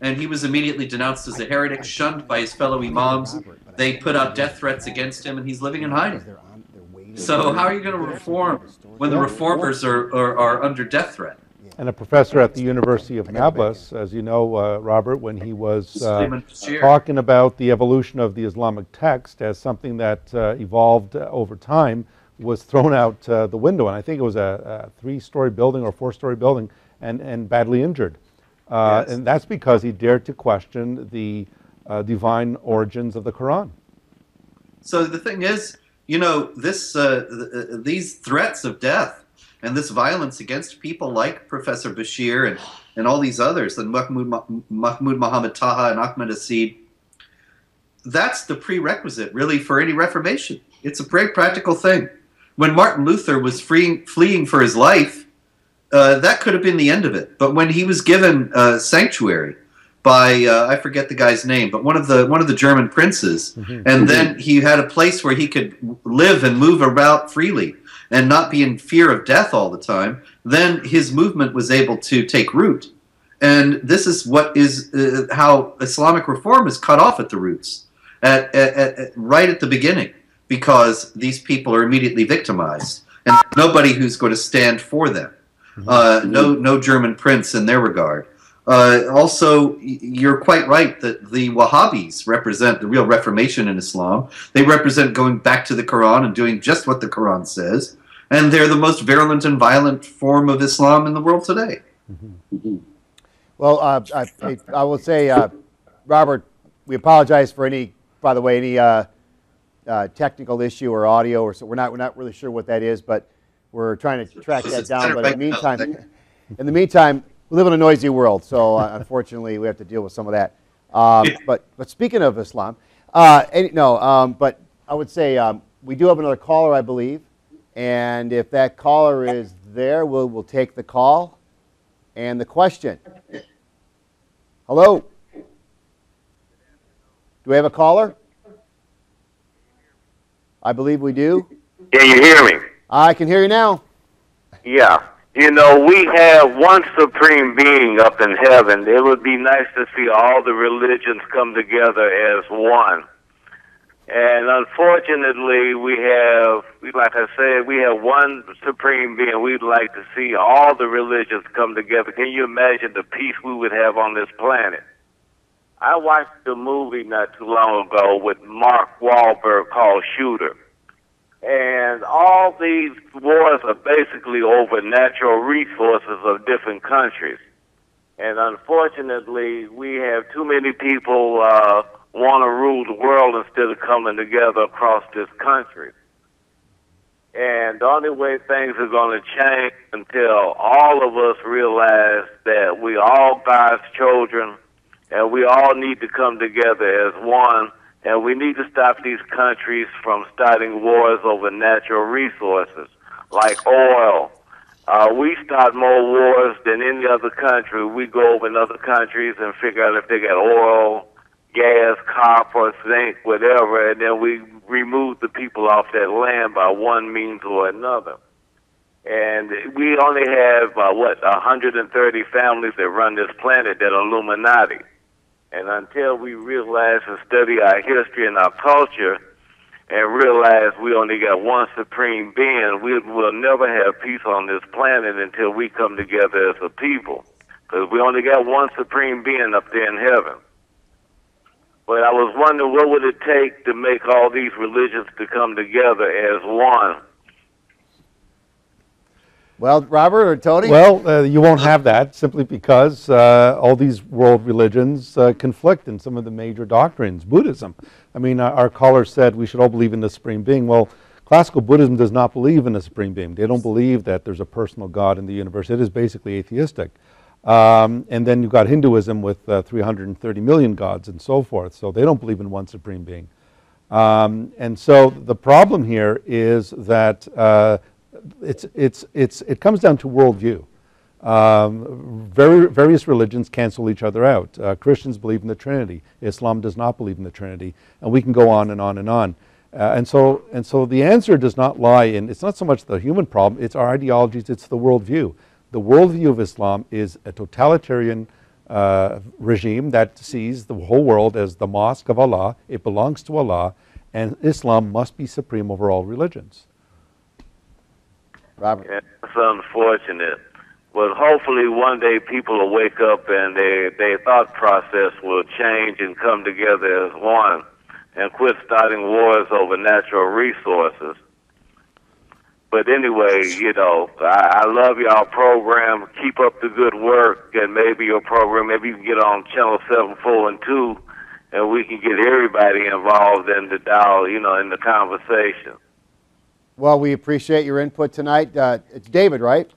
and he was immediately denounced as a heretic, shunned by his fellow imams. They put out death threats against him, and he's living in hiding. So how are you going to reform when the reformers are, are, are under death threat? And a professor at the University of Nablus, as you know, uh, Robert, when he was uh, talking about the evolution of the Islamic text as something that uh, evolved uh, over time, was thrown out uh, the window. And I think it was a, a three-story building or four-story building and, and badly injured. Uh, yes. And that's because he dared to question the uh, divine origins of the Quran. So the thing is, you know, this uh, th- uh, these threats of death and this violence against people like Professor Bashir and, and all these others, and Mahmoud, Mahmoud Muhammad Taha and Ahmed Assid, that's the prerequisite, really, for any reformation. It's a very practical thing. When Martin Luther was freeing, fleeing for his life, uh, that could have been the end of it. But when he was given uh, sanctuary by uh, I forget the guy's name, but one of the one of the German princes, mm-hmm. and then he had a place where he could live and move about freely and not be in fear of death all the time. Then his movement was able to take root, and this is what is uh, how Islamic reform is cut off at the roots, at, at, at right at the beginning, because these people are immediately victimized, and nobody who's going to stand for them. Uh, no, no German prince in their regard. Uh, also, you're quite right that the Wahhabis represent the real reformation in Islam. They represent going back to the Quran and doing just what the Quran says. and they're the most virulent and violent form of Islam in the world today. Well, uh, I, I will say, uh, Robert, we apologize for any, by the way, any uh, uh, technical issue or audio, or so we're not we're not really sure what that is, but we're trying to track that down. But in the meantime, in the meantime, we live in a noisy world, so uh, unfortunately we have to deal with some of that. Um, but but speaking of Islam, uh, any, no, um, but I would say um, we do have another caller, I believe, and if that caller is there, we'll we'll take the call and the question. Hello. Do we have a caller? I believe we do. Can you hear me? I can hear you now. Yeah. You know, we have one supreme being up in heaven. It would be nice to see all the religions come together as one. And unfortunately, we have, like I said, we have one supreme being. We'd like to see all the religions come together. Can you imagine the peace we would have on this planet? I watched a movie not too long ago with Mark Wahlberg called Shooter. And all these wars are basically over natural resources of different countries. And unfortunately, we have too many people uh, want to rule the world instead of coming together across this country. And the only way things are going to change until all of us realize that we all God's children and we all need to come together as one and we need to stop these countries from starting wars over natural resources like oil. Uh, we start more wars than any other country. We go over in other countries and figure out if they got oil, gas, copper, zinc, whatever, and then we remove the people off that land by one means or another. And we only have, uh, what, 130 families that run this planet that are Illuminati. And until we realize and study our history and our culture and realize we only got one supreme being, we will never have peace on this planet until we come together as a people. Because we only got one supreme being up there in heaven. But I was wondering what would it take to make all these religions to come together as one? Well, Robert or Tony? Well, uh, you won't have that simply because uh, all these world religions uh, conflict in some of the major doctrines. Buddhism. I mean, our caller said we should all believe in the Supreme Being. Well, classical Buddhism does not believe in a Supreme Being. They don't believe that there's a personal God in the universe. It is basically atheistic. Um, and then you've got Hinduism with uh, 330 million gods and so forth. So they don't believe in one Supreme Being. Um, and so the problem here is that uh, it's, it's, it's, it comes down to worldview. Um, very, various religions cancel each other out. Uh, Christians believe in the Trinity. Islam does not believe in the Trinity. And we can go on and on and on. Uh, and, so, and so the answer does not lie in, it's not so much the human problem, it's our ideologies, it's the worldview. The worldview of Islam is a totalitarian uh, regime that sees the whole world as the mosque of Allah. It belongs to Allah, and Islam must be supreme over all religions. Robert. It's unfortunate. But hopefully one day people will wake up and their their thought process will change and come together as one and quit starting wars over natural resources. But anyway, you know, I, I love y'all program. Keep up the good work, and maybe your program, maybe you can get on channel seven, four, and two, and we can get everybody involved in the dial, you know, in the conversation. Well, we appreciate your input tonight. Uh, it's David, right?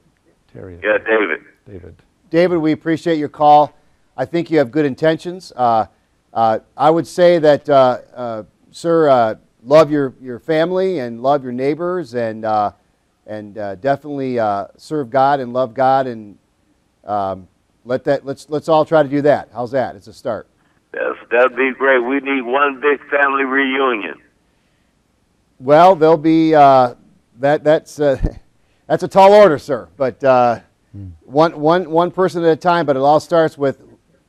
Terry. Yeah, David. David. David, we appreciate your call. I think you have good intentions. Uh, uh, I would say that, uh, uh, sir, uh, love your, your family and love your neighbors and, and definitely serve God and love God and um, let that, let's, let's all try to do that. How's that? It's a start. Yes, that'd be great. We need one big family reunion. Well, there'll be uh, that. That's uh, that's a tall order, sir. But uh, one, one, one person at a time. But it all starts with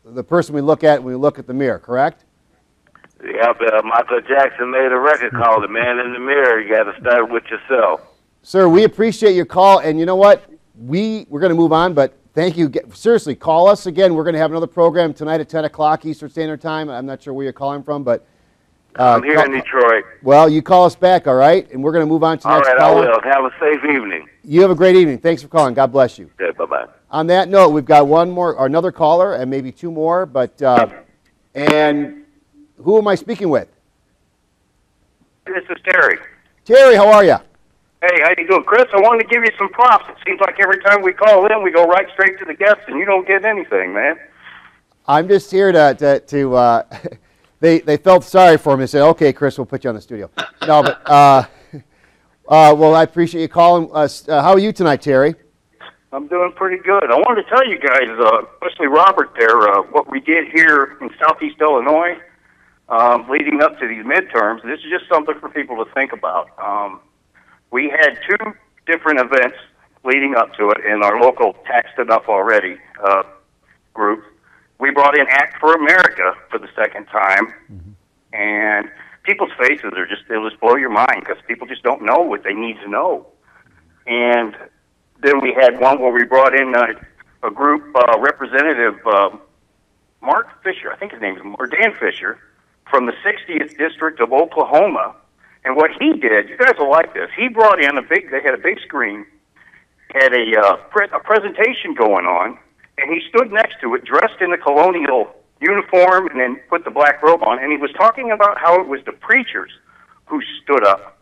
the person we look at when we look at the mirror. Correct? Yeah, but uh, Michael Jackson made a record called "The Man in the Mirror." You got to start with yourself. Sir, we appreciate your call, and you know what? We we're going to move on, but thank you. Seriously, call us again. We're going to have another program tonight at 10 o'clock Eastern Standard Time. I'm not sure where you're calling from, but Uh, I'm here call- in Detroit. Well, you call us back, all right? And we're going to move on to All next right, I caller. will. Have a safe evening. You have a great evening. Thanks for calling. God bless you. Okay, bye bye. On that note, we've got one more, or another caller, and maybe two more. But uh, and who am I speaking with? This is Terry. Terry, how are you? Hey, how you doing, Chris? I wanted to give you some props. It seems like every time we call in, we go right straight to the guest, and you don't get anything, man. I'm just here to to. to uh, they they felt sorry for me. They said, "Okay, Chris, we'll put you on the studio." No, but uh, uh, well, I appreciate you calling us. Uh, how are you tonight, Terry? I'm doing pretty good. I wanted to tell you guys, uh, especially Robert there, uh, what we did here in Southeast Illinois um, leading up to these midterms. This is just something for people to think about. Um, we had two different events leading up to it in our local Taxed Enough Already uh, group. We brought in Act for America for the second time, and people's faces are just, they'll just blow your mind because people just don't know what they need to know. And then we had one where we brought in uh, a group uh, representative, uh, Mark Fisher, I think his name is, or Dan Fisher, from the 60th District of Oklahoma. And what he did, you guys will like this. He brought in a big, they had a big screen, had a, uh, pre- a presentation going on, and he stood next to it dressed in the colonial uniform and then put the black robe on, and he was talking about how it was the preachers who stood up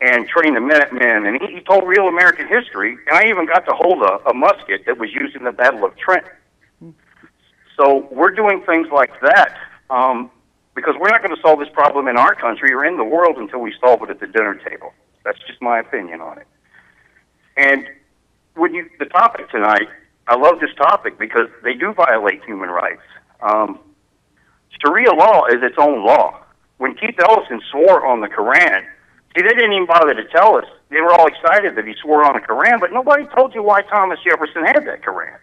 and trained the Minutemen, and he, he told real American history, and I even got to hold a, a musket that was used in the Battle of Trent. So we're doing things like that um, because we're not going to solve this problem in our country or in the world until we solve it at the dinner table. That's just my opinion on it. And when you the topic tonight, I love this topic because they do violate human rights. Um, Sharia law is its own law. When Keith Ellison swore on the Koran, see, they didn't even bother to tell us. They were all excited that he swore on the Koran, but nobody told you why Thomas Jefferson had that Koran.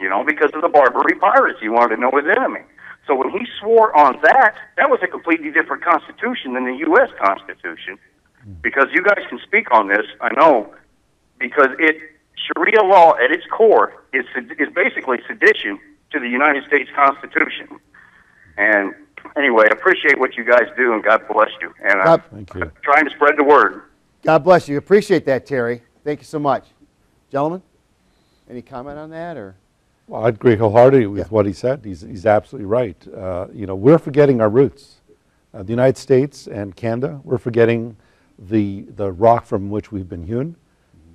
You know, because of the Barbary pirates. He wanted to know his enemy. So when he swore on that, that was a completely different constitution than the U.S. Constitution. Because you guys can speak on this, I know, because it Sharia law at its core is is basically sedition to the United States Constitution. And anyway, I appreciate what you guys do, and God bless you. And God- I'm trying to spread the word. God bless you. Appreciate that, Terry. Thank you so much, gentlemen. Any comment on that, or Well, I'd agree wholeheartedly with what he said. He's, he's absolutely right. Uh, you know, we're forgetting our roots. Uh, the United States and Canada, we're forgetting the, the rock from which we've been hewn.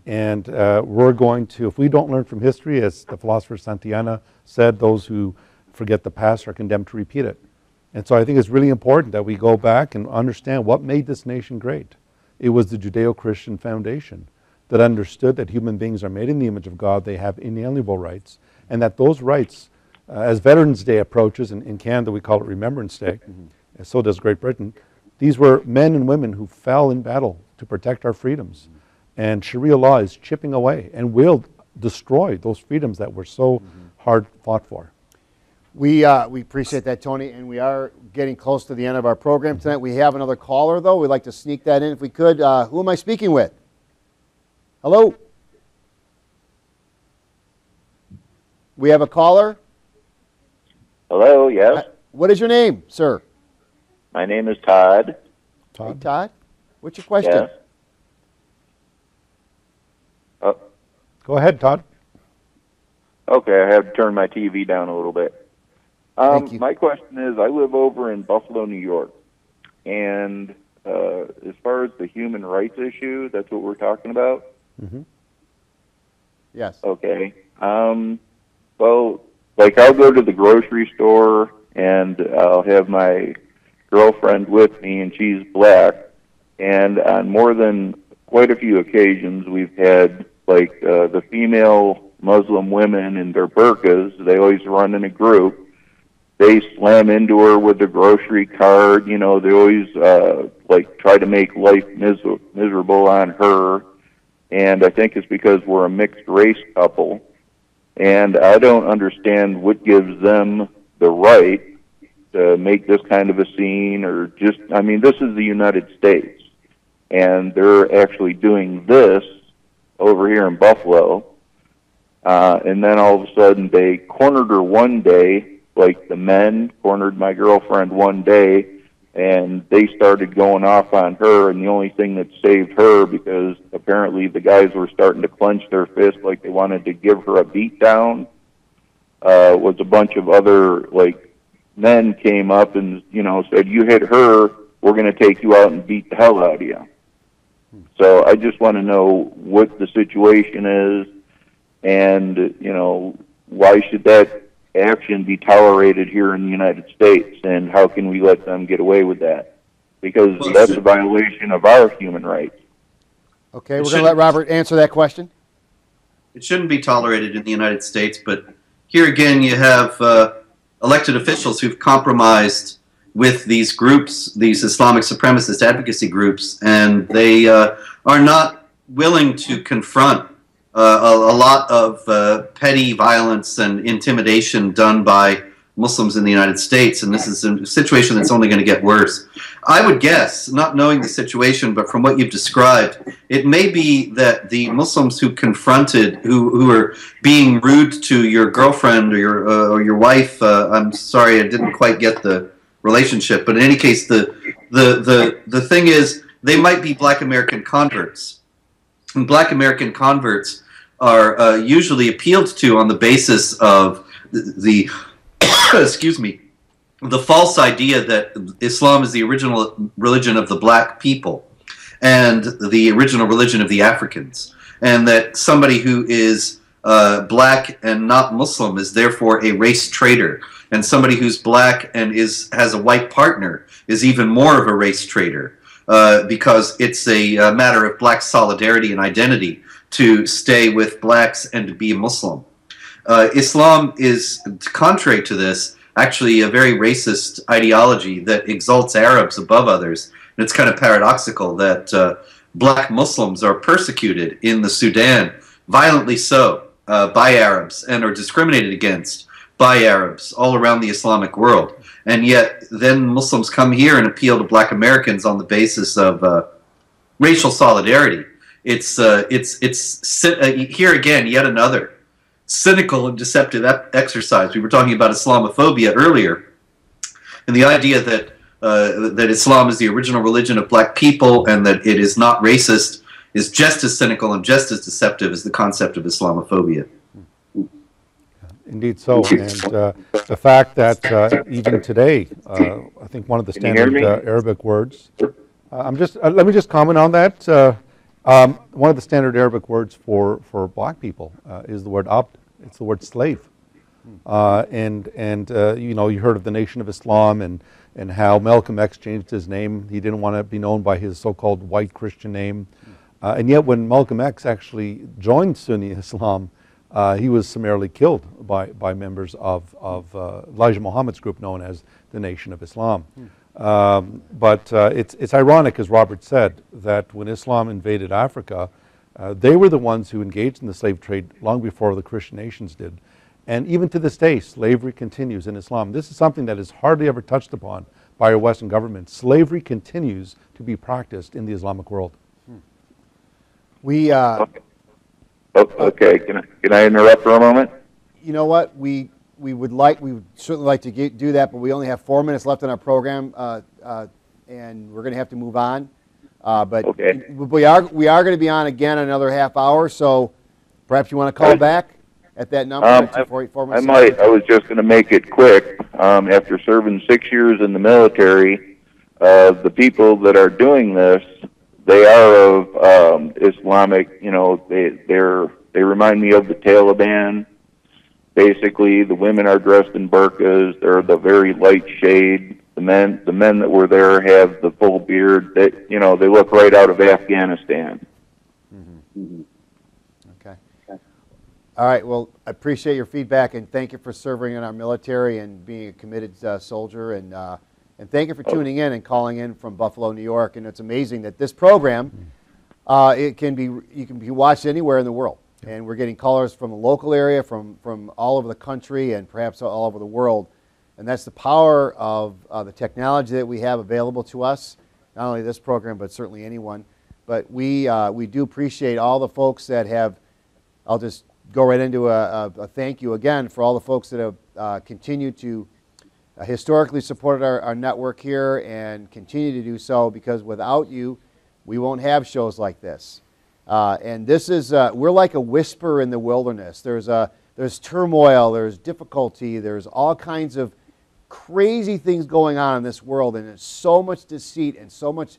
And uh, we're going to, if we don't learn from history, as the philosopher Santayana said, those who forget the past are condemned to repeat it. And so I think it's really important that we go back and understand what made this nation great. It was the Judeo Christian foundation that understood that human beings are made in the image of God, they have inalienable rights, and that those rights, uh, as Veterans Day approaches, and in Canada we call it Remembrance Day, and so does Great Britain, these were men and women who fell in battle to protect our freedoms. And Sharia law is chipping away and will destroy those freedoms that were so hard fought for. we uh, we appreciate that, Tony, and we are getting close to the end of our program tonight. We have another caller, though. We'd like to sneak that in if we could. Uh, who am I speaking with? Hello. We have a caller. Hello, yes. What is your name, sir? My name is Todd. Hey, Todd. What's your question? Yes. Go ahead, Todd. okay, I have to turn my TV down a little bit. Um, my question is I live over in Buffalo, New York. And uh, as far as the human rights issue, that's what we're talking about? Mm-hmm. Yes. Okay. Um, well, like I'll go to the grocery store and I'll have my girlfriend with me, and she's black. And on more than quite a few occasions, we've had like uh, the female Muslim women in their burqas. They always run in a group. They slam into her with the grocery cart. You know, they always uh, like try to make life miser- miserable on her and I think it's because we're a mixed race couple, and I don't understand what gives them the right to make this kind of a scene, or just, I mean, this is the United States, and they're actually doing this over here in Buffalo, uh, and then all of a sudden they cornered her one day, like the men cornered my girlfriend one day, and they started going off on her. And the only thing that saved her, because apparently the guys were starting to clench their fist like they wanted to give her a beat down, uh, was a bunch of other like men came up and you know said, "You hit her, we're going to take you out and beat the hell out of you." So I just want to know what the situation is, and you know why should that action be tolerated here in the United States, and how can we let them get away with that? Because Well, that's a violation of our human rights. Okay, It we're going to let Robert answer that question. It shouldn't be tolerated in the United States, but here again, you have uh, elected officials who've compromised with these groups, these Islamic supremacist advocacy groups, and they uh, are not willing to confront uh, a, a lot of uh, petty violence and intimidation done by Muslims in the United States, and this is a situation that's only going to get worse. I would guess, not knowing the situation, but from what you've described, it may be that the Muslims who confronted, who who were being rude to your girlfriend or your uh, or your wife. Uh, I'm sorry, I didn't quite get the relationship, but in any case, the the the the thing is, they might be Black American converts. And Black American converts are uh, usually appealed to on the basis of the, the excuse me the false idea that Islam is the original religion of the black people and the original religion of the Africans, and that somebody who is uh, black and not Muslim is therefore a race traitor, and somebody who's black and is has a white partner is even more of a race traitor uh, because it's a, uh matter of black solidarity and identity to stay with blacks and to be a Muslim. Uh, Islam is, contrary to this, actually a very racist ideology that exalts Arabs above others. And it's kind of paradoxical that uh, black Muslims are persecuted in the Sudan, violently so, uh, by Arabs and are discriminated against by Arabs all around the Islamic world. And yet, then Muslims come here and appeal to black Americans on the basis of uh, racial solidarity. It's, uh, it's, it's uh, here again, yet another cynical and deceptive ep- exercise. We were talking about Islamophobia earlier, and the idea that uh, that Islam is the original religion of black people and that it is not racist is just as cynical and just as deceptive as the concept of Islamophobia. Indeed so. And uh, the fact that uh, even today, uh, I think one of the Can you hear standard uh, Arabic words, uh, I'm just, uh, let me just comment on that. Uh, um, one of the standard Arabic words for, for black people uh, is the word abd. It's the word slave. Uh, and and uh, you know, you heard of the Nation of Islam and, and how Malcolm X changed his name. He didn't want to be known by his so called white Christian name. Uh, and yet, when Malcolm X actually joined Sunni Islam, uh, he was summarily killed by, by members of, of uh, Elijah Muhammad's group known as the Nation of Islam. Um, but uh, it's, it's ironic, as Robert said, that when Islam invaded Africa, uh, they were the ones who engaged in the slave trade long before the Christian nations did. And even to this day, slavery continues in Islam. This is something that is hardly ever touched upon by our Western government. Slavery continues to be practiced in the Islamic world. We, uh, Oh, okay, can I, can I interrupt for a moment? you know what? We we would like we would certainly like to get, do that, but we only have four minutes left in our program, uh, uh, and we're going to have to move on. Uh, but Okay. we are we are going to be on again another half hour, so perhaps you want to call back at that number. Um, at 248 I might. I was just going to make it quick. Um, after serving six years in the military, uh, the people that are doing this, they are of um, Islamic. You know, they they're they remind me of the Taliban. Basically, the women are dressed in burqas. They're the very light shade. The men, the men that were there have the full beard. That you know, they look right out of Afghanistan. Okay. All right. Well, I appreciate your feedback and thank you for serving in our military and being a committed uh, soldier. And, uh, and thank you for tuning in and calling in from Buffalo, New York. And it's amazing that this program, uh, it can be, you can be watched anywhere in the world. And we're getting callers from the local area, from, from all over the country, and perhaps all over the world. And that's the power of uh, the technology that we have available to us, not only this program, but certainly anyone. But we, uh, we do appreciate all the folks that have, I'll just go right into a, a, a thank you again for all the folks that have uh, continued to historically supported our, our network here and continue to do so because without you, we won't have shows like this. Uh, and this is, uh, we're like a whisper in the wilderness. There's, a, there's turmoil, there's difficulty, there's all kinds of crazy things going on in this world, and there's so much deceit and so much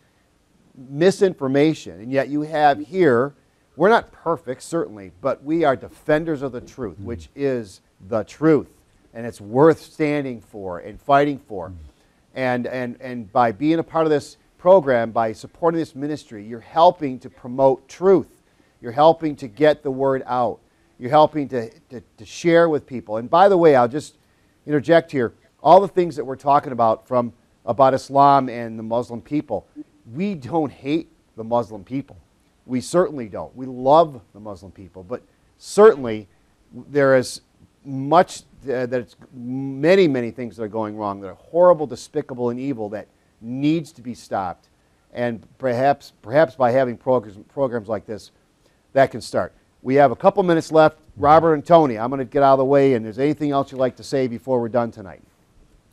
misinformation. And yet you have here, we're not perfect, certainly, but we are defenders of the truth, which is the truth. And it's worth standing for and fighting for. Mm-hmm. And, and, and by being a part of this program, by supporting this ministry, you're helping to promote truth. You're helping to get the word out. You're helping to, to, to share with people. And by the way, I'll just interject here all the things that we're talking about from about Islam and the Muslim people, we don't hate the Muslim people. We certainly don't. We love the Muslim people, but certainly there is much uh, that it's many, many things that are going wrong that are horrible, despicable, and evil that needs to be stopped. And perhaps, perhaps by having programs, programs like this, that can start. We have a couple minutes left. Robert and Tony, I'm going to get out of the way, and there's anything else you'd like to say before we're done tonight?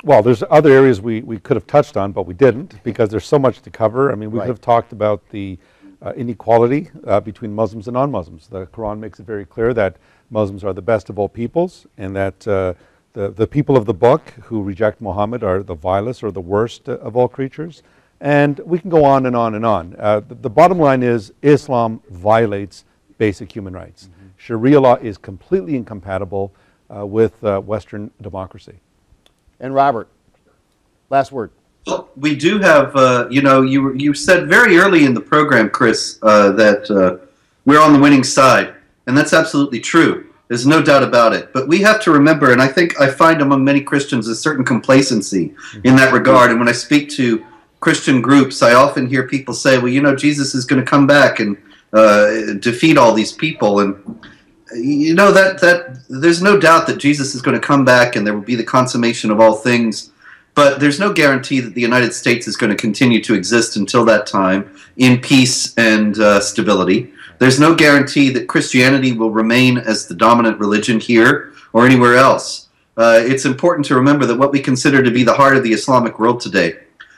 Well, there's other areas we, we could have touched on, but we didn't because there's so much to cover. I mean, we Right. could have talked about the uh, inequality uh, between Muslims and non-Muslims. The Quran makes it very clear that Muslims are the best of all peoples and that uh, the, the people of the book who reject Muhammad are the vilest or the worst uh, of all creatures. And we can go on and on and on. Uh, the, the bottom line is Islam violates basic human rights. Sharia law is completely incompatible uh, with uh, Western democracy. And Robert, last word. Well, we do have, uh, you know, you you said very early in the program, Chris, uh, that uh, we're on the winning side, and that's absolutely true. There's no doubt about it. But we have to remember, and I think I find among many Christians a certain complacency in that regard. And when I speak to Christian groups, I often hear people say, "Well, you know, Jesus is going to come back and uh, defeat all these people," and you know that that there's no doubt that Jesus is going to come back and there will be the consummation of all things. But there's no guarantee that the United States is going to continue to exist until that time in peace and uh, stability. There's no guarantee that Christianity will remain as the dominant religion here or anywhere else. Uh, it's important to remember that what we consider to be the heart of the Islamic world today,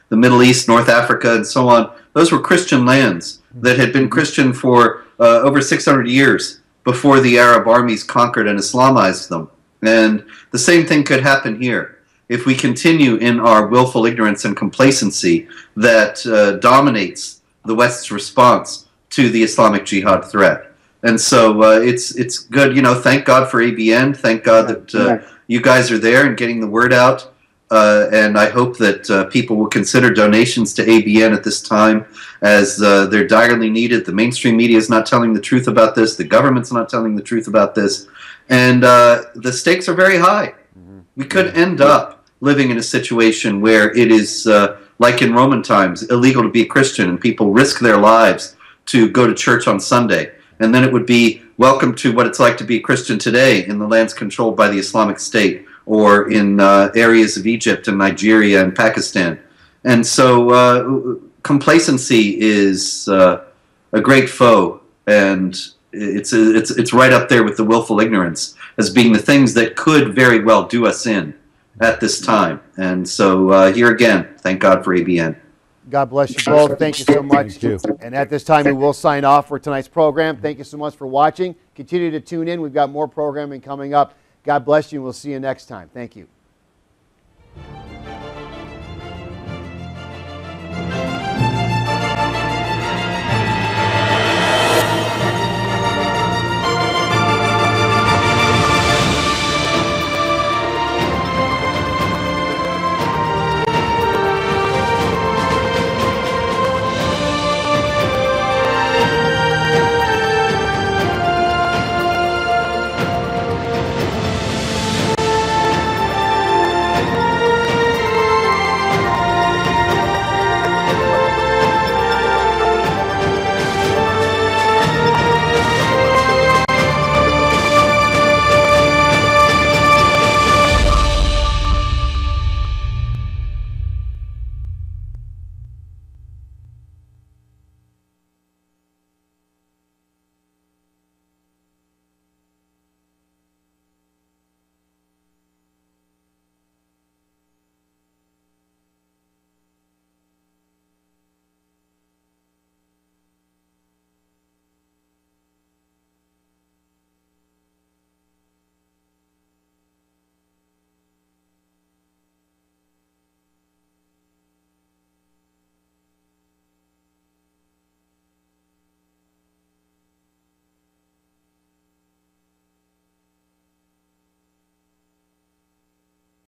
the Middle East, North Africa, and so on, those were Christian lands that had been Christian for uh, over 600 years before the Arab armies conquered and Islamized them. And the same thing could happen here if we continue in our willful ignorance and complacency that uh, dominates the West's response to the Islamic Jihad threat. And so uh, it's it's good, you know. Thank God for ABN. Thank God that uh, you guys are there and getting the word out. Uh, and I hope that uh, people will consider donations to ABN at this time, as uh, they're direly needed. The mainstream media is not telling the truth about this. The government's not telling the truth about this, and uh, the stakes are very high. We could end up living in a situation where it is, uh, like in Roman times, illegal to be a Christian, and people risk their lives to go to church on Sunday. And then it would be welcome to what it's like to be a Christian today in the lands controlled by the Islamic State or in uh, areas of Egypt and Nigeria and Pakistan. And so uh, complacency is uh, a great foe, and it's, it's, it's right up there with the willful ignorance as being the things that could very well do us in at this time. And so uh, here again, thank God for ABN. God bless you both. Thank you so much. And at this time, we will sign off for tonight's program. Thank you so much for watching. Continue to tune in. We've got more programming coming up. God bless you, and we'll see you next time. Thank you.